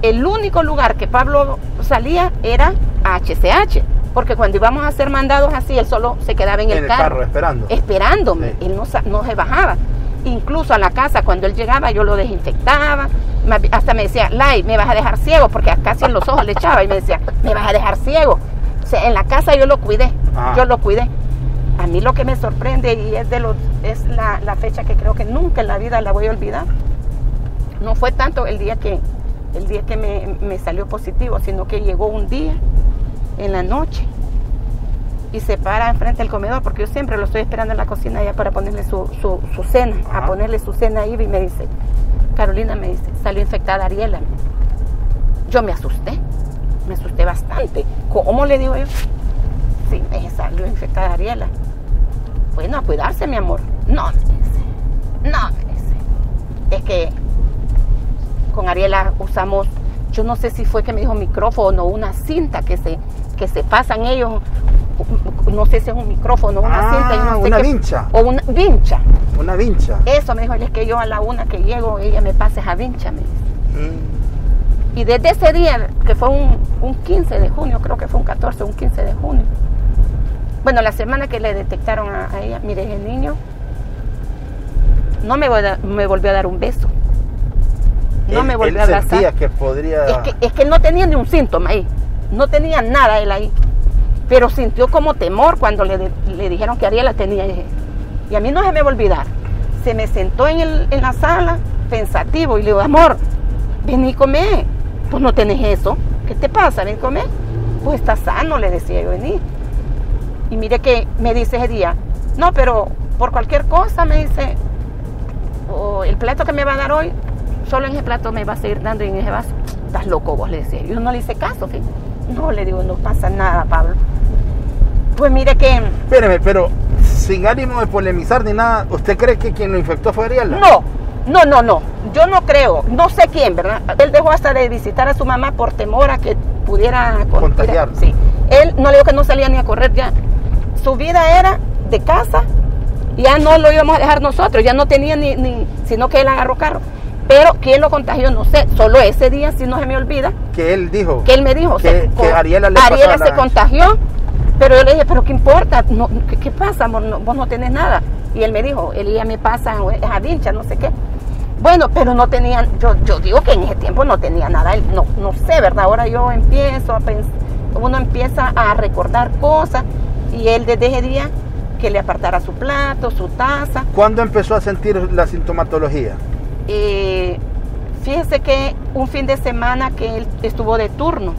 el único lugar que Pablo salía era a HCH, porque cuando íbamos a ser mandados así, él solo se quedaba en, el, carro, esperando. Esperándome, él no, no se bajaba. Incluso a la casa, cuando él llegaba, yo lo desinfectaba. Hasta me decía, Lai, me vas a dejar ciego, porque casi en los ojos le echaba y me decía, me vas a dejar ciego. O sea, en la casa yo lo cuidé, yo lo cuidé. A mí lo que me sorprende y es, de los, es la, fecha que creo que nunca en la vida la voy a olvidar. No fue tanto el día que, el día que me, salió positivo, sino que llegó un día en la noche y se para enfrente del comedor, porque yo siempre lo estoy esperando en la cocina ya para ponerle su, cena, a ponerle su cena ahí y me dice, Carolina me dice, salió infectada Ariela. Yo me asusté, me asusté bastante. ¿Cómo le digo yo? Sí, me salió infectada Ariela. Bueno, a cuidarse, mi amor. No, no, Es que con Ariela usamos, yo no sé si fue que me dijo micrófono o una cinta que se, que se pasan ellos, no sé si es un micrófono, una ah, cinta. Y no sé una vincha. O una vincha. Una vincha. Eso me dijo, es que yo a la una que llego, ella me pase esa vincha, me dice. Mm. Y desde ese día, que fue un, un 15 de junio, creo que fue un 14, un 15 de junio, bueno, la semana que le detectaron a, ella, mire, el niño no me, me volvió a dar un beso. No me volvió a abrazar. que podría... Es que, es que él no tenía ni un síntoma ahí. No tenía nada él ahí. Pero sintió como temor cuando le, dijeron que Ariela tenía. Y a mí no se me va a olvidar. Se me sentó en, el, en la sala pensativo y le digo, amor, ven y come. Pues no tenés eso. ¿Qué te pasa? Ven y come. Pues está sano, le decía yo, vení. Y mire que me dice ese día, no, pero por cualquier cosa me dice, o el plato que me va a dar hoy, solo en ese plato me va a seguir dando y en ese vaso. Estás loco vos, le decía. Yo no le hice caso, ¿sí? No, le digo, no pasa nada, Pablo. Pues mire que... Espéreme, pero sin ánimo de polemizar ni nada, ¿usted cree que quien lo infectó fue Ariela? No, no, no, no. Yo no creo. No sé quién, ¿verdad? Él dejó hasta de visitar a su mamá por temor a que pudiera Contagiar. Sí. Él no le digo que no salía ni a correr ya. Su vida era de casa. Ya no lo íbamos a dejar nosotros. Ya no tenía ni, ni sino que él agarró carro. Pero quién lo contagió, no sé. Solo ese día, si no se me olvida, Que él dijo. que él me dijo. Que- Ariela le Ariela se la- contagió. Pero yo le dije, pero ¿qué importa? No, ¿qué, qué pasa? Vos no, vos no tenés nada. Y él me dijo, él ya me pasa, es adincha, no sé qué. Bueno, pero no tenían, yo, yo digo que en ese tiempo no tenía nada, no, no sé, ¿verdad? Ahora yo empiezo a pensar, uno empieza a recordar cosas y él desde ese día que le apartara su plato, su taza. ¿Cuándo empezó a sentir la sintomatología? Eh, fíjese que un fin de semana que él estuvo de turno.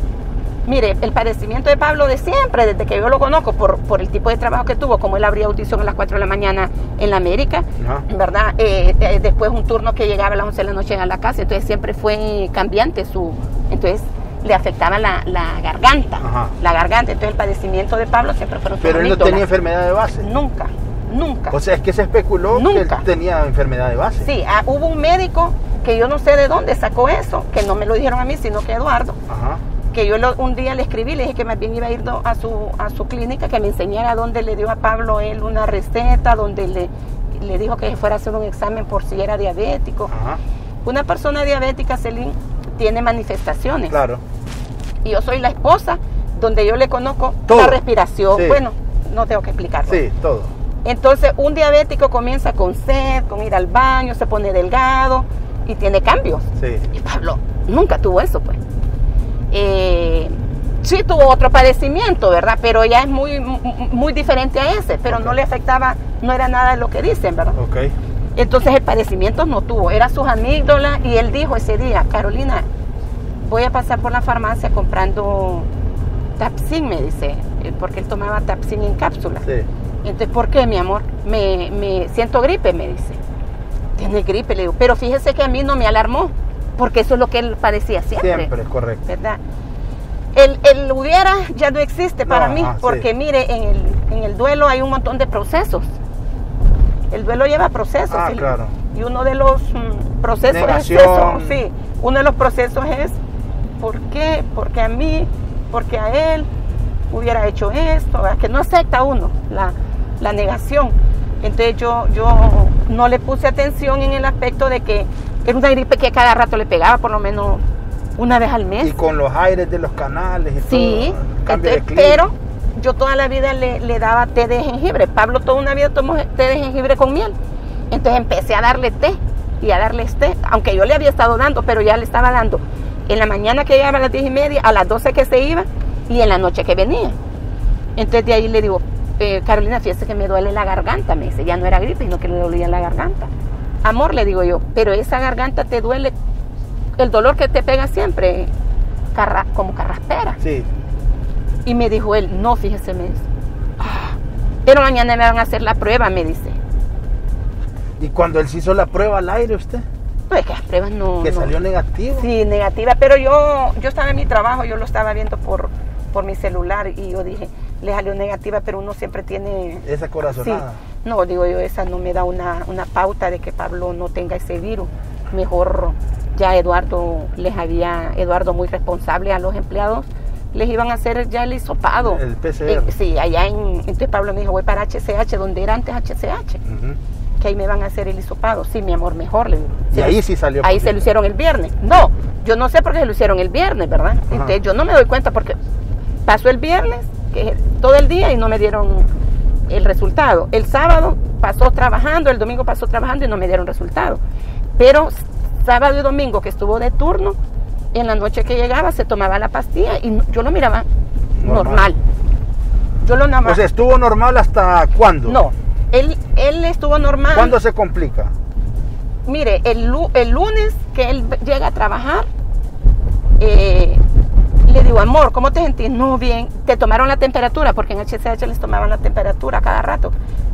Mire, el padecimiento de Pablo de siempre, desde que yo lo conozco, por, por el tipo de trabajo que tuvo, como él abría audición a las 4 de la mañana en la América, Ajá. ¿verdad? Eh, eh, después un turno que llegaba a las 11 de la noche a la casa, entonces siempre fue cambiante su... Entonces le afectaba la, la garganta, Ajá. la garganta, entonces el padecimiento de Pablo siempre fueron Pero él no tenía enfermedad de base. Nunca, nunca. O sea, es que se especuló que Nunca. él tenía enfermedad de base. Sí, ah, hubo un médico que yo no sé de dónde sacó eso, que no me lo dijeron a mí, sino que Eduardo, Ajá. que yo lo- un día le escribí, le dije que más bien iba a ir do- a su, a su clínica, que me enseñara dónde le dio a Pablo él una receta, donde le, le dijo que fuera a hacer un examen por si era diabético. Ajá. Una persona diabética, Celín, tiene manifestaciones. Claro. Y yo soy la esposa, donde yo le conozco Todo. la respiración. Sí. Bueno, no tengo que explicarlo. Sí, todo. Entonces, un diabético comienza con sed, con ir al baño, se pone delgado y tiene cambios. Sí. Y Pablo nunca tuvo eso, pues. Eh, sí tuvo otro padecimiento, ¿verdad? Pero ya es muy, muy diferente a ese, pero no le afectaba, no era nada de lo que dicen, ¿verdad? Ok. Entonces el padecimiento no tuvo, era sus amígdalas y él dijo ese día, Carolina, voy a pasar por la farmacia comprando Tapsin, me dice, porque él tomaba Tapsin en cápsula. Sí. Entonces, ¿por qué, mi amor? Me, me siento gripe, me dice. Tiene gripe, le digo. Pero fíjese que a mí no me alarmó, porque eso es lo que él padecía siempre. Siempre, correcto. ¿Verdad? El, el hubiera ya no existe para No, mí, ajá, porque sí. mire, en el, en el duelo hay un montón de procesos. El duelo lleva procesos. Ah, y- claro. Y uno de los mm, procesos Negación. es eso, sí. Uno de los procesos es, ¿por qué? Porque a mí, porque a él hubiera hecho esto, ¿verdad? que no acepta uno la, la negación. Entonces yo, yo no le puse atención en el aspecto de que era una gripe que cada rato le pegaba, por lo menos una vez al mes. Y con los aires de los canales y Sí, todo. pero yo toda la vida le, le daba té de jengibre. Pablo toda una vida tomó té de jengibre con miel. Entonces empecé a darle té y a darle té, aunque yo le había estado dando, pero ya le estaba dando en la mañana que llegaba a las 10 y media, a las 12 que se iba y en la noche que venía. Entonces de ahí le digo, eh, Carolina, fíjese que me duele la garganta, me dice, ya no era gripe, sino que le dolía la garganta. Amor, le digo yo, pero esa garganta te duele, el dolor que te pega siempre, carra- como carraspera. Sí. Y me dijo él, no, fíjese, me dice. "Ah, pero mañana me van a hacer la prueba, me dice. Y cuando él se hizo la prueba al aire, usted, No, es que las pruebas no... que no- salió negativo. Sí, negativa, pero yo, yo estaba en mi trabajo, yo lo estaba viendo por, por mi celular y yo dije, le salió negativa, pero uno siempre tiene... Esa Sí, corazonada. no, digo yo, esa no me da una, una pauta de que Pablo no tenga ese virus. Mejor ya Eduardo les había, Eduardo muy responsable a los empleados, les iban a hacer ya el hisopado. El PCR. Eh, sí, allá en, entonces Pablo me dijo, voy para HCH, donde era antes HCH, que ahí me van a hacer el hisopado. Sí, mi amor, mejor. Le digo. Y ahí sí salió Ahí positivo. se lo hicieron el viernes. No, yo no sé por qué se lo hicieron el viernes, ¿verdad? Entonces yo no me doy cuenta porque pasó el viernes, que todo el día y no me dieron el resultado. El sábado pasó trabajando, el domingo pasó trabajando y no me dieron resultado. Pero sábado y domingo que estuvo de turno, en la noche que llegaba se tomaba la pastilla y yo lo miraba Normal. normal. Yo lo. O sea, ¿estuvo normal hasta cuándo? no, él, él estuvo normal. ¿Cuándo se complica? Mire, el, el lunes que él llega a trabajar, eh, le digo, amor, ¿cómo te sentís? No, bien. ¿Te tomaron la temperatura? Porque en HCH les tomaban la temperatura cada rato.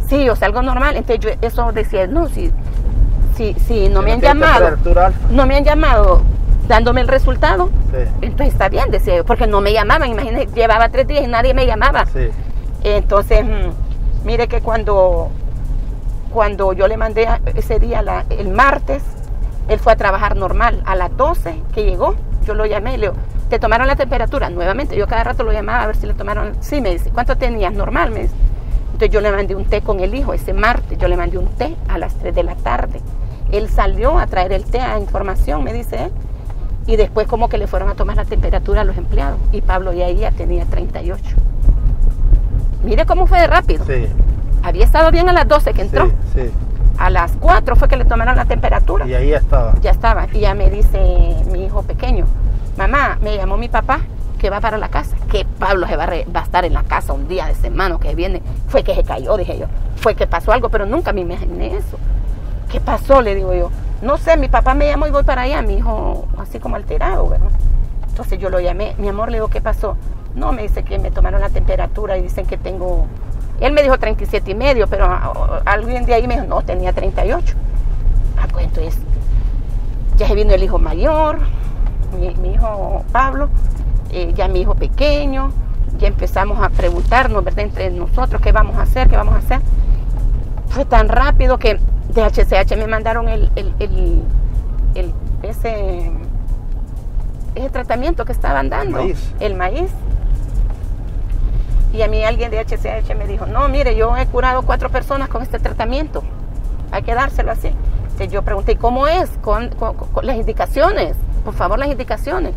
Sí, o sea, algo normal. Entonces yo eso decía, no, si, si, si no me han llamado, no me han llamado dándome el resultado, entonces está bien, decía yo, porque no me llamaban, imagínate, llevaba tres días y nadie me llamaba. Entonces, mm, mire que cuando, cuando yo le mandé ese día, el martes, él fue a trabajar normal. A las 12 que llegó, yo lo llamé y le digo, ¿te tomaron la temperatura? Nuevamente, yo cada rato lo llamaba a ver si le tomaron. Sí, me dice, ¿cuánto tenías? Normal, me dice. Entonces yo le mandé un té con el hijo ese martes, yo le mandé un té a las 3 de la tarde. Él salió a traer el té a información, me dice él, y después como que le fueron a tomar la temperatura a los empleados. Y Pablo ya ahí ya tenía 38. Mire cómo fue de rápido. Sí. Había estado bien a las 12 que entró. Sí, A las 4 fue que le tomaron la temperatura. Y ahí estaba. Ya estaba. Y ya me dice mi hijo pequeño, mamá, me llamó mi papá que va para la casa, que Pablo se va a, estar en la casa un día de semana que viene, fue que se cayó, dije yo, fue que pasó algo, pero nunca me imaginé eso. ¿Qué pasó? Le digo yo. No sé, mi papá me llamó y voy para allá, mi hijo así como alterado, ¿verdad? Entonces yo lo llamé, mi amor, le digo, ¿qué pasó? No, me dice que me tomaron la temperatura y dicen que tengo... Él me dijo 37 y medio, pero alguien de ahí me dijo, no, tenía 38. Ah, pues entonces, ya se vino el hijo mayor, mi hijo Pablo, eh, ya mi hijo pequeño, ya empezamos a preguntarnos, ¿verdad? Entre nosotros, ¿qué vamos a hacer? ¿Qué vamos a hacer? Fue tan rápido que de HCH me mandaron el, ese, ese tratamiento que estaban dando, el maíz. Y a mí alguien de HCH me dijo, no, mire, yo he curado cuatro personas con este tratamiento, hay que dárselo así. Entonces yo pregunté, ¿cómo es? con las indicaciones, por favor, las indicaciones.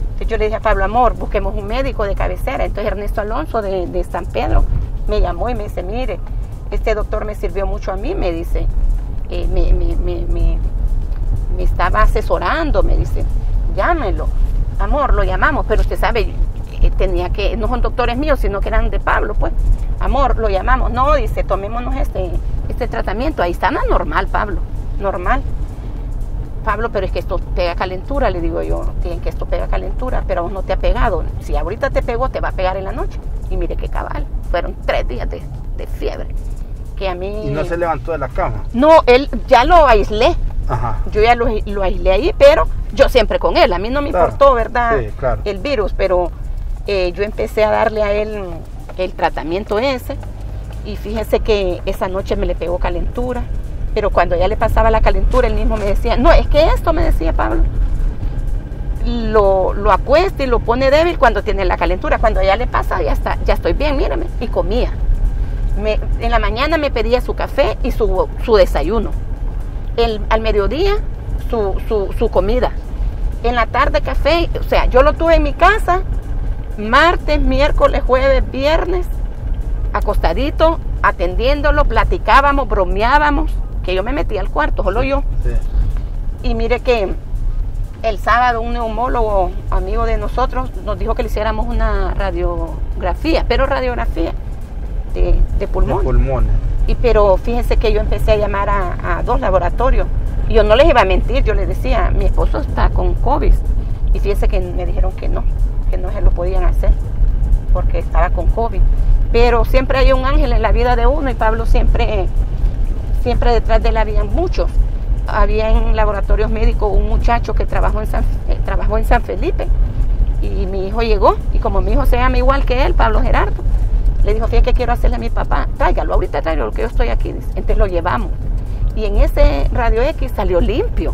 Entonces yo le dije a Pablo Amor, busquemos un médico de cabecera. Entonces Ernesto Alonso de, San Pedro me llamó y me dice, mire, este doctor me sirvió mucho a mí, me dice, eh, me, estaba asesorando, me dice, llámelo. Amor, lo llamamos, pero usted sabe, eh, tenía que, no son doctores míos, sino que eran de Pablo, pues. Amor, lo llamamos. No, dice, tomémonos este, este tratamiento. Ahí está normal, Pablo, normal. Pablo, pero es que esto pega calentura, le digo yo, tienen que esto pega calentura, pero aún no te ha pegado. Si ahorita te pegó, te va a pegar en la noche. Y mire qué cabal, fueron tres días de, fiebre. Que a mí... ¿Y no se levantó de la cama? No, él ya lo aislé. Ajá. Yo ya lo, aislé ahí, pero yo siempre con él. A mí no me importó, ¿verdad? Sí, claro. El virus, pero eh, yo empecé a darle a él el tratamiento ese. Y fíjese que esa noche me le pegó calentura pero cuando ya le pasaba la calentura, él mismo me decía, no, es que esto, me decía Pablo, lo, lo acuesta y lo pone débil cuando tiene la calentura. Cuando ya le pasa, ya está, ya estoy bien, míreme. Y comía. en la mañana me pedía su café y su, desayuno. El, al mediodía, su, su, su comida. En la tarde, café. O sea, yo lo tuve en mi casa martes, miércoles, jueves, viernes, acostadito, atendiéndolo, platicábamos, bromeábamos que yo me metí al cuarto, solo yo. Y mire que el sábado un neumólogo amigo de nosotros nos dijo que le hiciéramos una radiografía, pero radiografía de, de pulmones. Y pero fíjense que yo empecé a llamar a, dos laboratorios. Y yo no les iba a mentir, yo les decía, mi esposo está con COVID. Y fíjense que me dijeron que no, que no se lo podían hacer, porque estaba con COVID. Pero siempre hay un ángel en la vida de uno y Pablo siempre siempre detrás de él habían muchos. Había en laboratorios médicos un muchacho que trabajó en San, eh, trabajó en San Felipe y mi hijo llegó y como mi hijo se llama igual que él, Pablo Gerardo, le dijo, fíjate que quiero hacerle a mi papá, tráigalo, ahorita tráigalo, que yo estoy aquí. Entonces lo llevamos. Y en ese radio X salió limpio.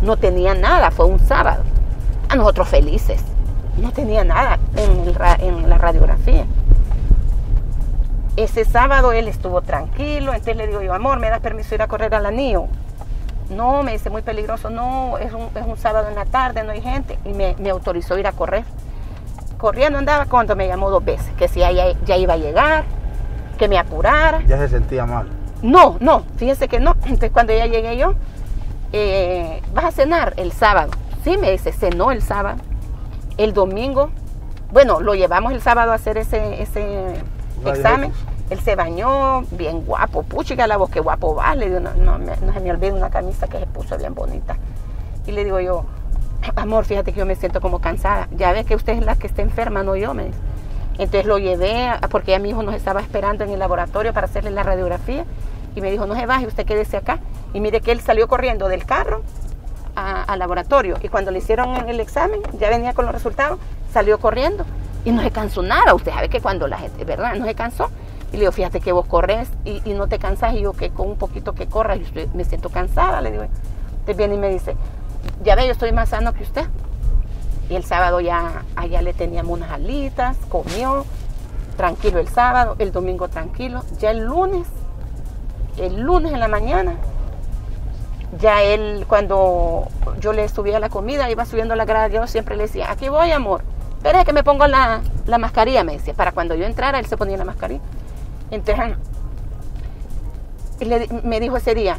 No tenía nada, fue un sábado. A nosotros felices. No tenía nada en la radiografía. Ese sábado él estuvo tranquilo, entonces le digo yo, amor, ¿me das permiso de ir a correr al anillo? No, me dice, muy peligroso, no, es un, es un sábado en la tarde, no hay gente, y me, autorizó a ir a correr. Corriendo andaba cuando me llamó dos veces, que si ya, ya iba a llegar, que me apurara. Ya se sentía mal. No, no, fíjese que no. Entonces cuando ya llegué yo, eh, ¿vas a cenar el sábado? Sí, me dice, cenó el sábado. El domingo, bueno, lo llevamos el sábado a hacer ese, ese examen. Él se bañó, bien guapo, puchica la voz, que guapo va. Le digo, no, no, se me olvida una camisa que se puso bien bonita. Y le digo yo, amor, fíjate que yo me siento como cansada. Ya ves que usted es la que está enferma, no yo, me dice. Entonces lo llevé, porque ya mi hijo nos estaba esperando en el laboratorio para hacerle la radiografía. Y me dijo, no se baje, usted quédese acá. Y mire que él salió corriendo del carro al laboratorio. Y cuando le hicieron el examen, ya venía con los resultados, salió corriendo. Y no se cansó nada. Usted sabe que cuando la gente, ¿verdad? No se cansó. Y le digo, fíjate que vos corres y, no te cansas. Y yo que con un poquito que corras, yo me siento cansada. Le digo, te viene y me dice, ya ve, yo estoy más sano que usted. Y el sábado ya allá le teníamos unas alitas, comió, tranquilo el sábado, el domingo tranquilo. Ya el lunes, el lunes en la mañana, ya él cuando yo le subía la comida, iba subiendo la grada, yo siempre le decía, aquí voy amor, espera que me pongo la, mascarilla, me decía, para cuando yo entrara él se ponía la mascarilla. Entonces me dijo ese día,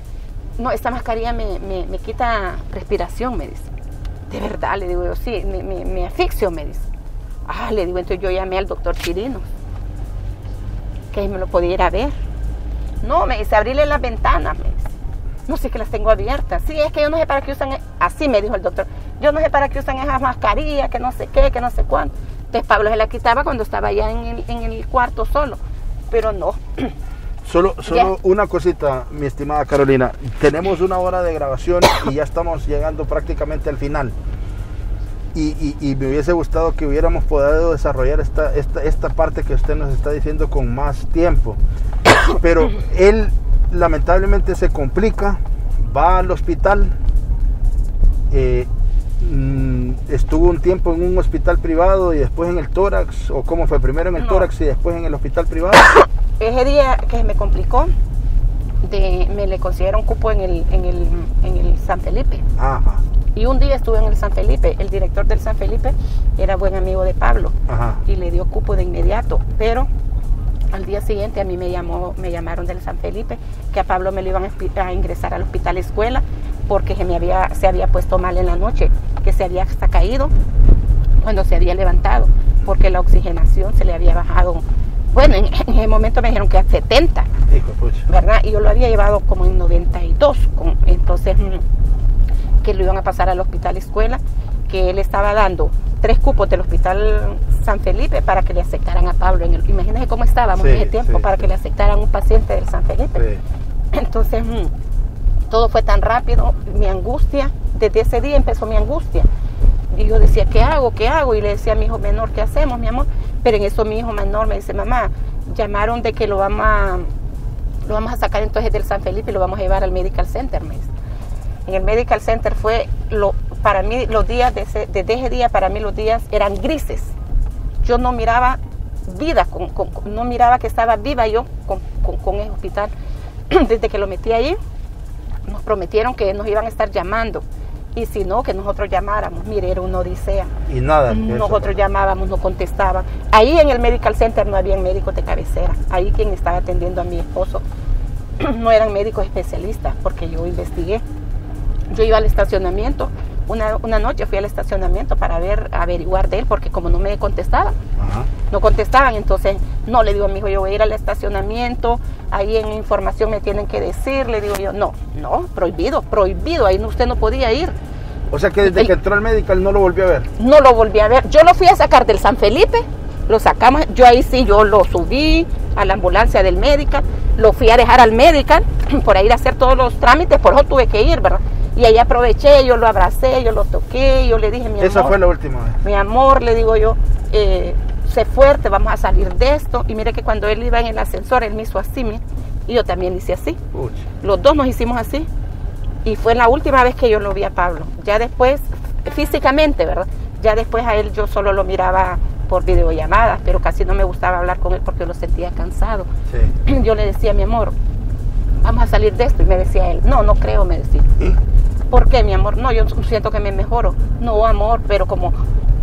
no, esta mascarilla me, me quita respiración, me dice. De verdad, le digo yo, sí, me, me, asfixio, me dice. Ah, le digo, entonces yo llamé al doctor Chirino, que me lo podía ir a ver. No, me dice, abrirle las ventanas, me dice. No sé que las tengo abiertas. Sí, es que yo no sé para qué usan, así me dijo el doctor, yo no sé para qué usan esas mascarillas, que no sé qué, que no sé cuánto. Entonces Pablo se la quitaba cuando estaba allá en el, en el cuarto solo, pero no. *clears throat* Solo, solo una cosita, mi estimada Carolina. Tenemos una hora de grabación y ya estamos llegando prácticamente al final. Y, me hubiese gustado que hubiéramos podido desarrollar esta, esta, esta, parte que usted nos está diciendo con más tiempo. Pero *clears throat* él lamentablemente se complica, va al hospital, eh, mm, estuvo un tiempo en un hospital privado y después en el tórax, o cómo fue, primero en el tórax y después en el hospital privado *coughs* ese día que me complicó, me le consiguieron cupo en el, en el, en el San Felipe. Y un día estuve en el San Felipe. El director del San Felipe era buen amigo de Pablo y le dio cupo de inmediato. Pero al día siguiente a mí me llamó, me llamaron del San Felipe que a Pablo me lo iban a ingresar al hospital escuela porque se me había, se había puesto mal en la noche, que se había hasta caído cuando se había levantado, porque la oxigenación se le había bajado bueno, en, ese momento me dijeron que a 70, ¿verdad? Y yo lo había llevado como en 92, entonces mm, que lo iban a pasar al hospital escuela, que él estaba dando tres cupos del hospital San Felipe para que le aceptaran a Pablo. En el, imagínense cómo estábamos en ese tiempo para que le aceptaran un paciente del San Felipe. Entonces, mm, todo fue tan rápido, mi angustia, desde ese día empezó mi angustia. Y yo decía, ¿qué hago? ¿Qué hago? Y le decía a mi hijo menor, ¿qué hacemos, mi amor? Pero en eso mi hijo menor me dice, mamá, llamaron de que lo vamos a, lo vamos a sacar entonces del San Felipe y lo vamos a llevar al Medical Center. Me En el Medical Center fue, lo, para mí los días, desde ese, ese día, para mí los días eran grises. Yo no miraba vida, no miraba que estaba viva yo con, con, el hospital. *clears throat* Desde que lo metí allí, nos prometieron que nos iban a estar llamando y si no, que nosotros llamáramos. Mire, era una odisea. Y nada. Nosotros llamábamos, no contestaban. Ahí en el Medical Center no había médicos de cabecera. Ahí quien estaba atendiendo a mi esposo *clears throat* no eran médicos especialistas, porque yo investigué. Yo iba al estacionamiento. Una, una noche fui al estacionamiento para ver, averiguar de él, porque como no me contestaban, no contestaban, entonces no le digo a mi hijo, yo voy a ir al estacionamiento, ahí en información me tienen que decir, le digo yo, no, no, prohibido, prohibido, ahí usted no podía ir. O sea que desde que entró al medical no lo volvió a ver. No lo volví a ver. Yo lo fui a sacar del San Felipe, lo sacamos, yo ahí sí, yo lo subí a la ambulancia del medical, lo fui a dejar al medical *clears throat* por ir a hacer todos los trámites, por eso tuve que ir, ¿verdad? Y ahí aproveché, yo lo abracé, yo lo toqué, yo le dije, mi amor. Esa fue la última vez. Mi amor, le digo yo, eh, sé fuerte, vamos a salir de esto. Y mire que cuando él iba en el ascensor, él me hizo así, y yo también hice así. Los dos nos hicimos así. Y fue la última vez que yo lo vi a Pablo. Ya después, físicamente, ¿verdad? Ya después a él yo solo lo miraba por videollamadas, pero casi no me gustaba hablar con él porque lo sentía cansado. *clears throat* Yo le decía, mi amor, vamos a salir de esto. Y me decía él, no, no creo, me decía. ¿Por qué, mi amor? No, yo siento que me mejoro. No, amor, pero como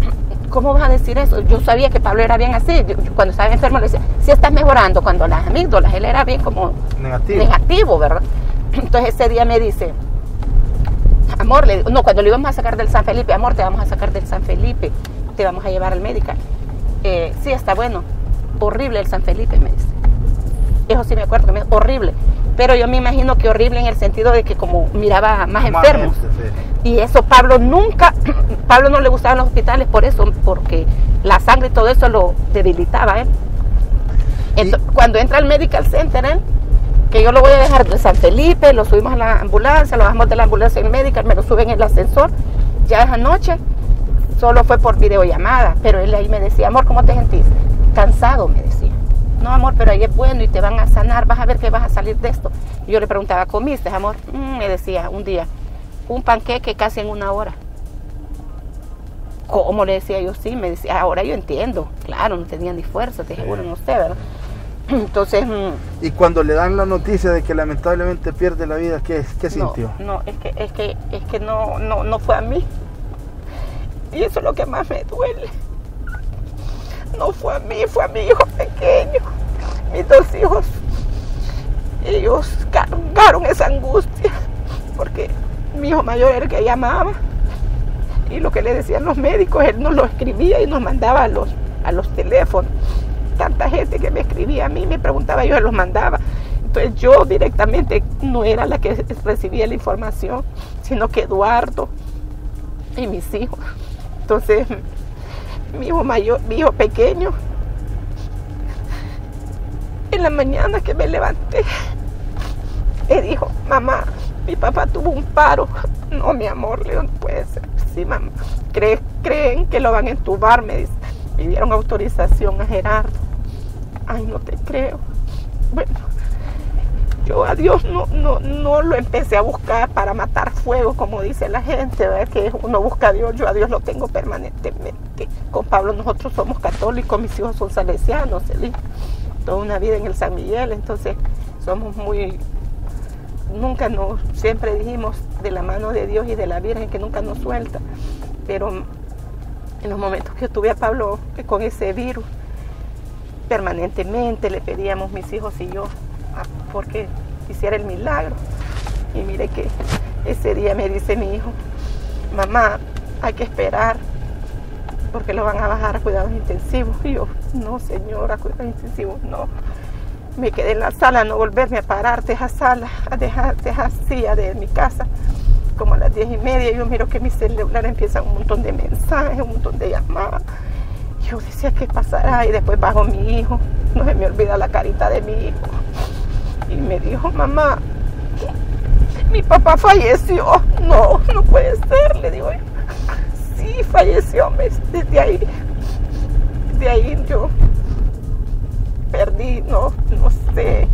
*clears throat* ¿cómo vas a decir eso? Yo sabía que Pablo era bien así. cuando estaba enfermo le decía, si estás mejorando. Cuando las amígdalas, él era bien como negativo, ¿verdad? *clears throat* Entonces ese día me dice, amor, le, no, cuando lo íbamos a sacar del San Felipe, amor, te vamos a sacar del San Felipe, te vamos a llevar al médico. Eh, sí, está bueno. Horrible el San Felipe, me dice. Eso sí me acuerdo, horrible. Pero yo me imagino que horrible en el sentido de que como miraba más, enfermos. sí. Y eso Pablo nunca, *clears throat* Pablo no le gustaban los hospitales por eso, porque la sangre y todo eso lo debilitaba. Ento- Cuando entra al Medical Center, él, que yo lo voy a dejar de San Felipe, lo subimos a la ambulancia, lo bajamos de la ambulancia en Medical, me lo suben en el ascensor, ya esa noche solo fue por videollamada, pero él ahí me decía, amor, ¿cómo te sentís? Cansado, me decía. No, amor, pero ahí es bueno y te van a sanar, vas a ver que vas a salir de esto. Y yo le preguntaba, ¿comiste, amor? "Mm", me decía un día, un panqueque casi en una hora. ¿Cómo le decía yo? Sí, me decía, ahora yo entiendo. Claro, no tenía ni fuerza, te seguro en usted, ¿verdad? *clears throat* Entonces, mm, Y cuando le dan la noticia de que lamentablemente pierde la vida, ¿qué, qué no, sintió? no, es que, es que, es que no, no, no fue a mí. Y eso es lo que más me duele. No fue a mí, fue a mi hijo pequeño. Mis dos hijos. Ellos cargaron esa angustia. Porque mi hijo mayor era el que llamaba. Y lo que le decían los médicos, él nos lo escribía y nos mandaba a los, a los teléfonos. Tanta gente que me escribía a mí, me preguntaba, yo se los mandaba. Entonces yo directamente no era la que recibía la información, sino que Eduardo y mis hijos. Entonces, mi hijo mayor, mi hijo pequeño, en la mañana que me levanté, me dijo, mamá, mi papá tuvo un paro. No, mi amor, le digo, no puede ser. Sí, mamá. ¿Cree- creen que lo van a entubar, me. Me dieron autorización a Gerardo. Ay, no te creo. Bueno, yo a Dios no, no, no lo empecé a buscar para matar fuego, como dice la gente, ¿verdad? que uno busca a Dios, yo a Dios lo tengo permanentemente. Con Pablo nosotros somos católicos, mis hijos son salesianos, toda una vida en el San Miguel, entonces somos muy, nunca nos, siempre dijimos de la mano de Dios y de la Virgen que nunca nos suelta, pero en los momentos que tuve a Pablo con ese virus, permanentemente le pedíamos mis hijos y yo porque hiciera el milagro. Y mire que ese día me dice mi hijo, mamá, hay que esperar porque lo van a bajar a cuidados intensivos. Y yo, no señora, cuidados intensivos, no. Me quedé en la sala, no volverme a parar de esa sala, a dejar, de esa silla de mi casa. Como a las diez y media, yo miro que mi celular empieza un montón de mensajes, un montón de llamadas. Yo decía, ¿qué pasará? Y después bajo mi hijo, no se me olvida la carita de mi hijo. Y me dijo, mamá, mi papá falleció. No, no puede ser, le digo. Sí, falleció. Desde ahí, de ahí yo perdí, no, no sé,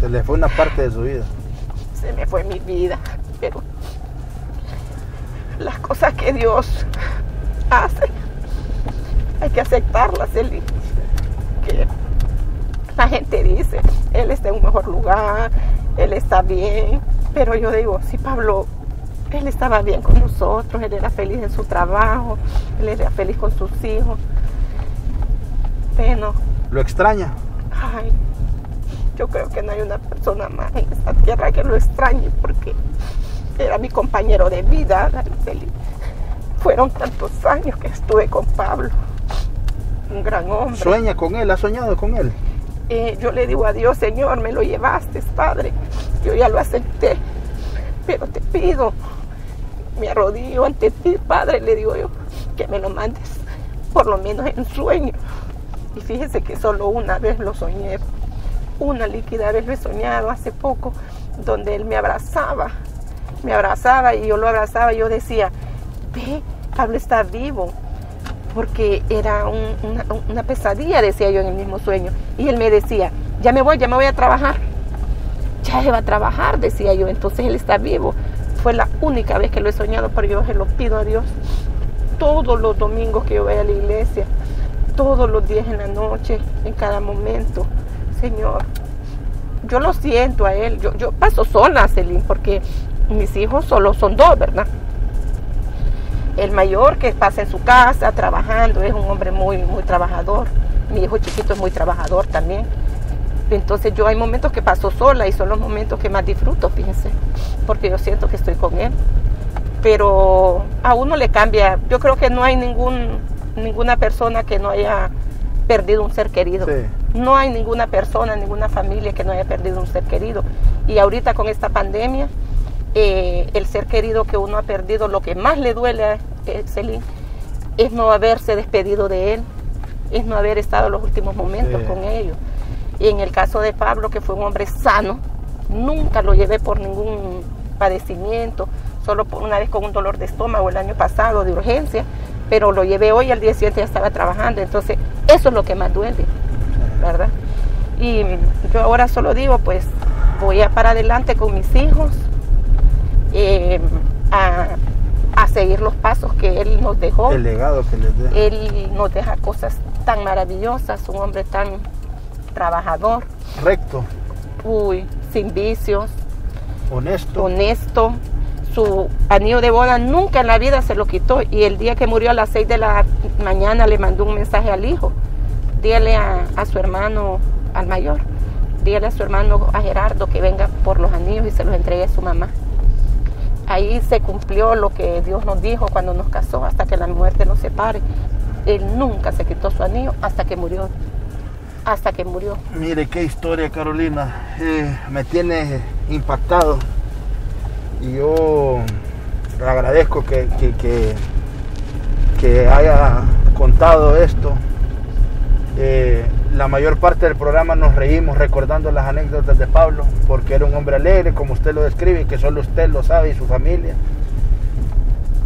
Se le fue una parte de su vida. se me fue mi vida, pero las cosas que Dios hace, hay que aceptarlas, Eli. Que la gente dice, él está en un mejor lugar, él está bien, pero yo digo, si Pablo, él estaba bien con nosotros, él era feliz en su trabajo, él era feliz con sus hijos. Bueno, ¿Lo extraña? Ay, yo creo que no hay una persona más en esta tierra que lo extrañe porque era mi compañero de vida, Araceli. Fueron tantos años que estuve con Pablo, un gran hombre. ¿Sueña con él? ¿Ha soñado con él? Yo le digo a Dios, Señor, me lo llevaste, Padre. Yo ya lo acepté, pero te pido, me arrodillo ante ti, Padre, le digo yo, que me lo mandes, por lo menos en sueño. Y fíjese que solo una vez lo soñé, una líquida vez lo he soñado hace poco, donde él me abrazaba, me abrazaba y yo lo abrazaba y yo decía, ve, Pablo está vivo, porque era un- una, pesadilla, decía yo en el mismo sueño. Y él me decía, ya me voy, ya me voy a trabajar. Ya se va a trabajar, decía yo, entonces él está vivo. Fue la única vez que lo he soñado, pero yo se lo pido a Dios. Todos los domingos que yo voy a la iglesia, todos los días en la noche, en cada momento. Señor, yo lo siento a él. Yo, yo paso sola, Celine, porque mis hijos solo son dos, ¿verdad? El mayor que pasa en su casa trabajando es un hombre muy, muy trabajador. Mi hijo chiquito es muy trabajador también. Entonces yo hay momentos que paso sola y son los momentos que más disfruto, fíjense, porque yo siento que estoy con él. Pero a uno le cambia. Yo creo que no hay ningún, ninguna persona que no haya perdido un ser querido. Sí. No hay ninguna persona, ninguna familia que no haya perdido un ser querido. Y ahorita con esta pandemia, eh, el ser querido que uno ha perdido, lo que más le duele a Celine es no haberse despedido de él, es no haber estado los últimos momentos con ellos. Y en el caso de Pablo, que fue un hombre sano, nunca lo llevé por ningún padecimiento, solo por una vez con un dolor de estómago el año pasado de urgencia, pero lo llevé hoy, al día siguiente ya estaba trabajando, entonces eso es lo que más duele, ¿verdad? Y yo ahora solo digo, pues voy a para adelante con mis hijos, eh, a, seguir los pasos que él nos dejó. El legado que les deja. Él nos deja cosas tan maravillosas, un hombre tan trabajador. Recto. Uy, sin vicios. Honesto. Honesto. Su anillo de boda nunca en la vida se lo quitó y el día que murió a las 6 de la mañana le mandó un mensaje al hijo. Dígale a, a su hermano, al mayor, dígale a su hermano, a Gerardo, que venga por los anillos y se los entregue a su mamá. Ahí se cumplió lo que Dios nos dijo cuando nos casó, hasta que la muerte nos separe. Él nunca se quitó su anillo hasta que murió hasta que murió. Mire qué historia, Carolina. Eh, me tiene impactado. Y yo le agradezco que, que, haya contado esto. Eh, la mayor parte del programa nos reímos recordando las anécdotas de Pablo, porque era un hombre alegre, como usted lo describe, que solo usted lo sabe y su familia.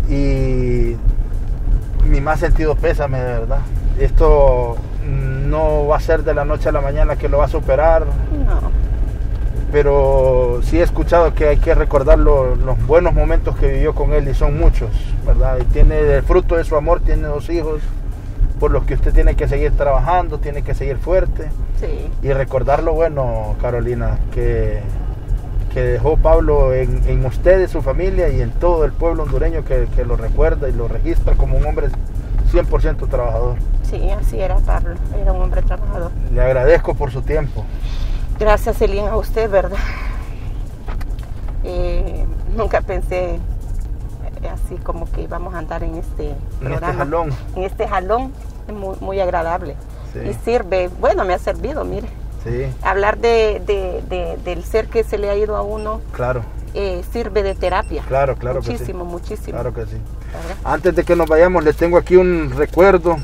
Y mi más sentido pésame, de verdad. Esto no va a ser de la noche a la mañana que lo va a superar. No. Pero sí he escuchado que hay que recordar los buenos momentos que vivió con él y son muchos, ¿verdad? Y tiene el fruto de su amor, tiene dos hijos por los que usted tiene que seguir trabajando, tiene que seguir fuerte. Sí. Y recordar lo bueno, Carolina, que, que dejó Pablo en, en usted, su familia y en todo el pueblo hondureño que, que lo recuerda y lo registra como un hombre 100% trabajador. Sí, así era Pablo, era un hombre trabajador. Le agradezco por su tiempo. Gracias, Elín, a usted, ¿verdad? Eh, nunca pensé así como que íbamos a andar en este en Este jalón. En este jalón, es muy, muy agradable. Y sirve, bueno, me ha servido, mire. Sí. Hablar de, de, del ser que se le ha ido a uno. Claro. Eh, sirve de terapia. Claro, claro muchísimo, que sí. Muchísimo, Claro que sí. Antes de que nos vayamos, les tengo aquí un recuerdo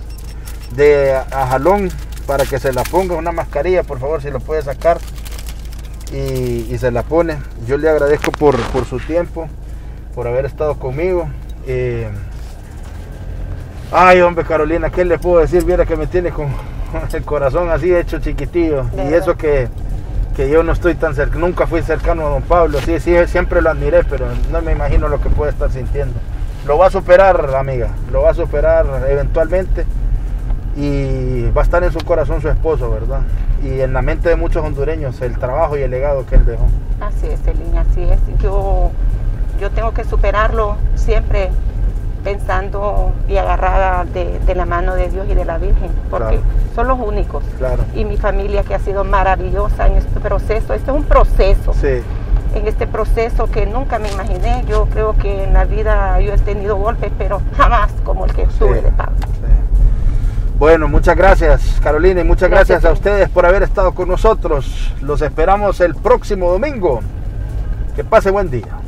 de ajalón para que se la ponga una mascarilla, por favor, si lo puede sacar y, se la pone. Yo le agradezco por, su tiempo, por haber estado conmigo. Eh, ay, hombre, Carolina, ¿qué le puedo decir? Viera que me tiene con el corazón así hecho chiquitillo. y eso que, yo no estoy tan cerca, nunca fui cercano a don Pablo. Sí, sí, siempre lo admiré, pero no me imagino lo que puede estar sintiendo. Lo va a superar, amiga, lo va a superar eventualmente y va a estar en su corazón su esposo, ¿verdad? Y en la mente de muchos hondureños el trabajo y el legado que él dejó. Así es, Elin, así es. Yo, yo tengo que superarlo siempre pensando y agarrada de, la mano de Dios y de la Virgen, porque son los únicos. Claro. Y mi familia que ha sido maravillosa en este proceso. Este es un proceso. Sí. En este proceso que nunca me imaginé. Yo creo que en la vida yo he tenido golpes, pero jamás como el que tuve de Pablo. Bueno, muchas gracias Carolina y muchas gracias, a ustedes por haber estado con nosotros. Los esperamos el próximo domingo. Que pase buen día.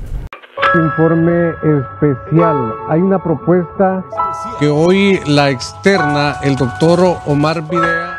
Informe especial. Hay una propuesta que hoy la externa el doctor Omar Videa.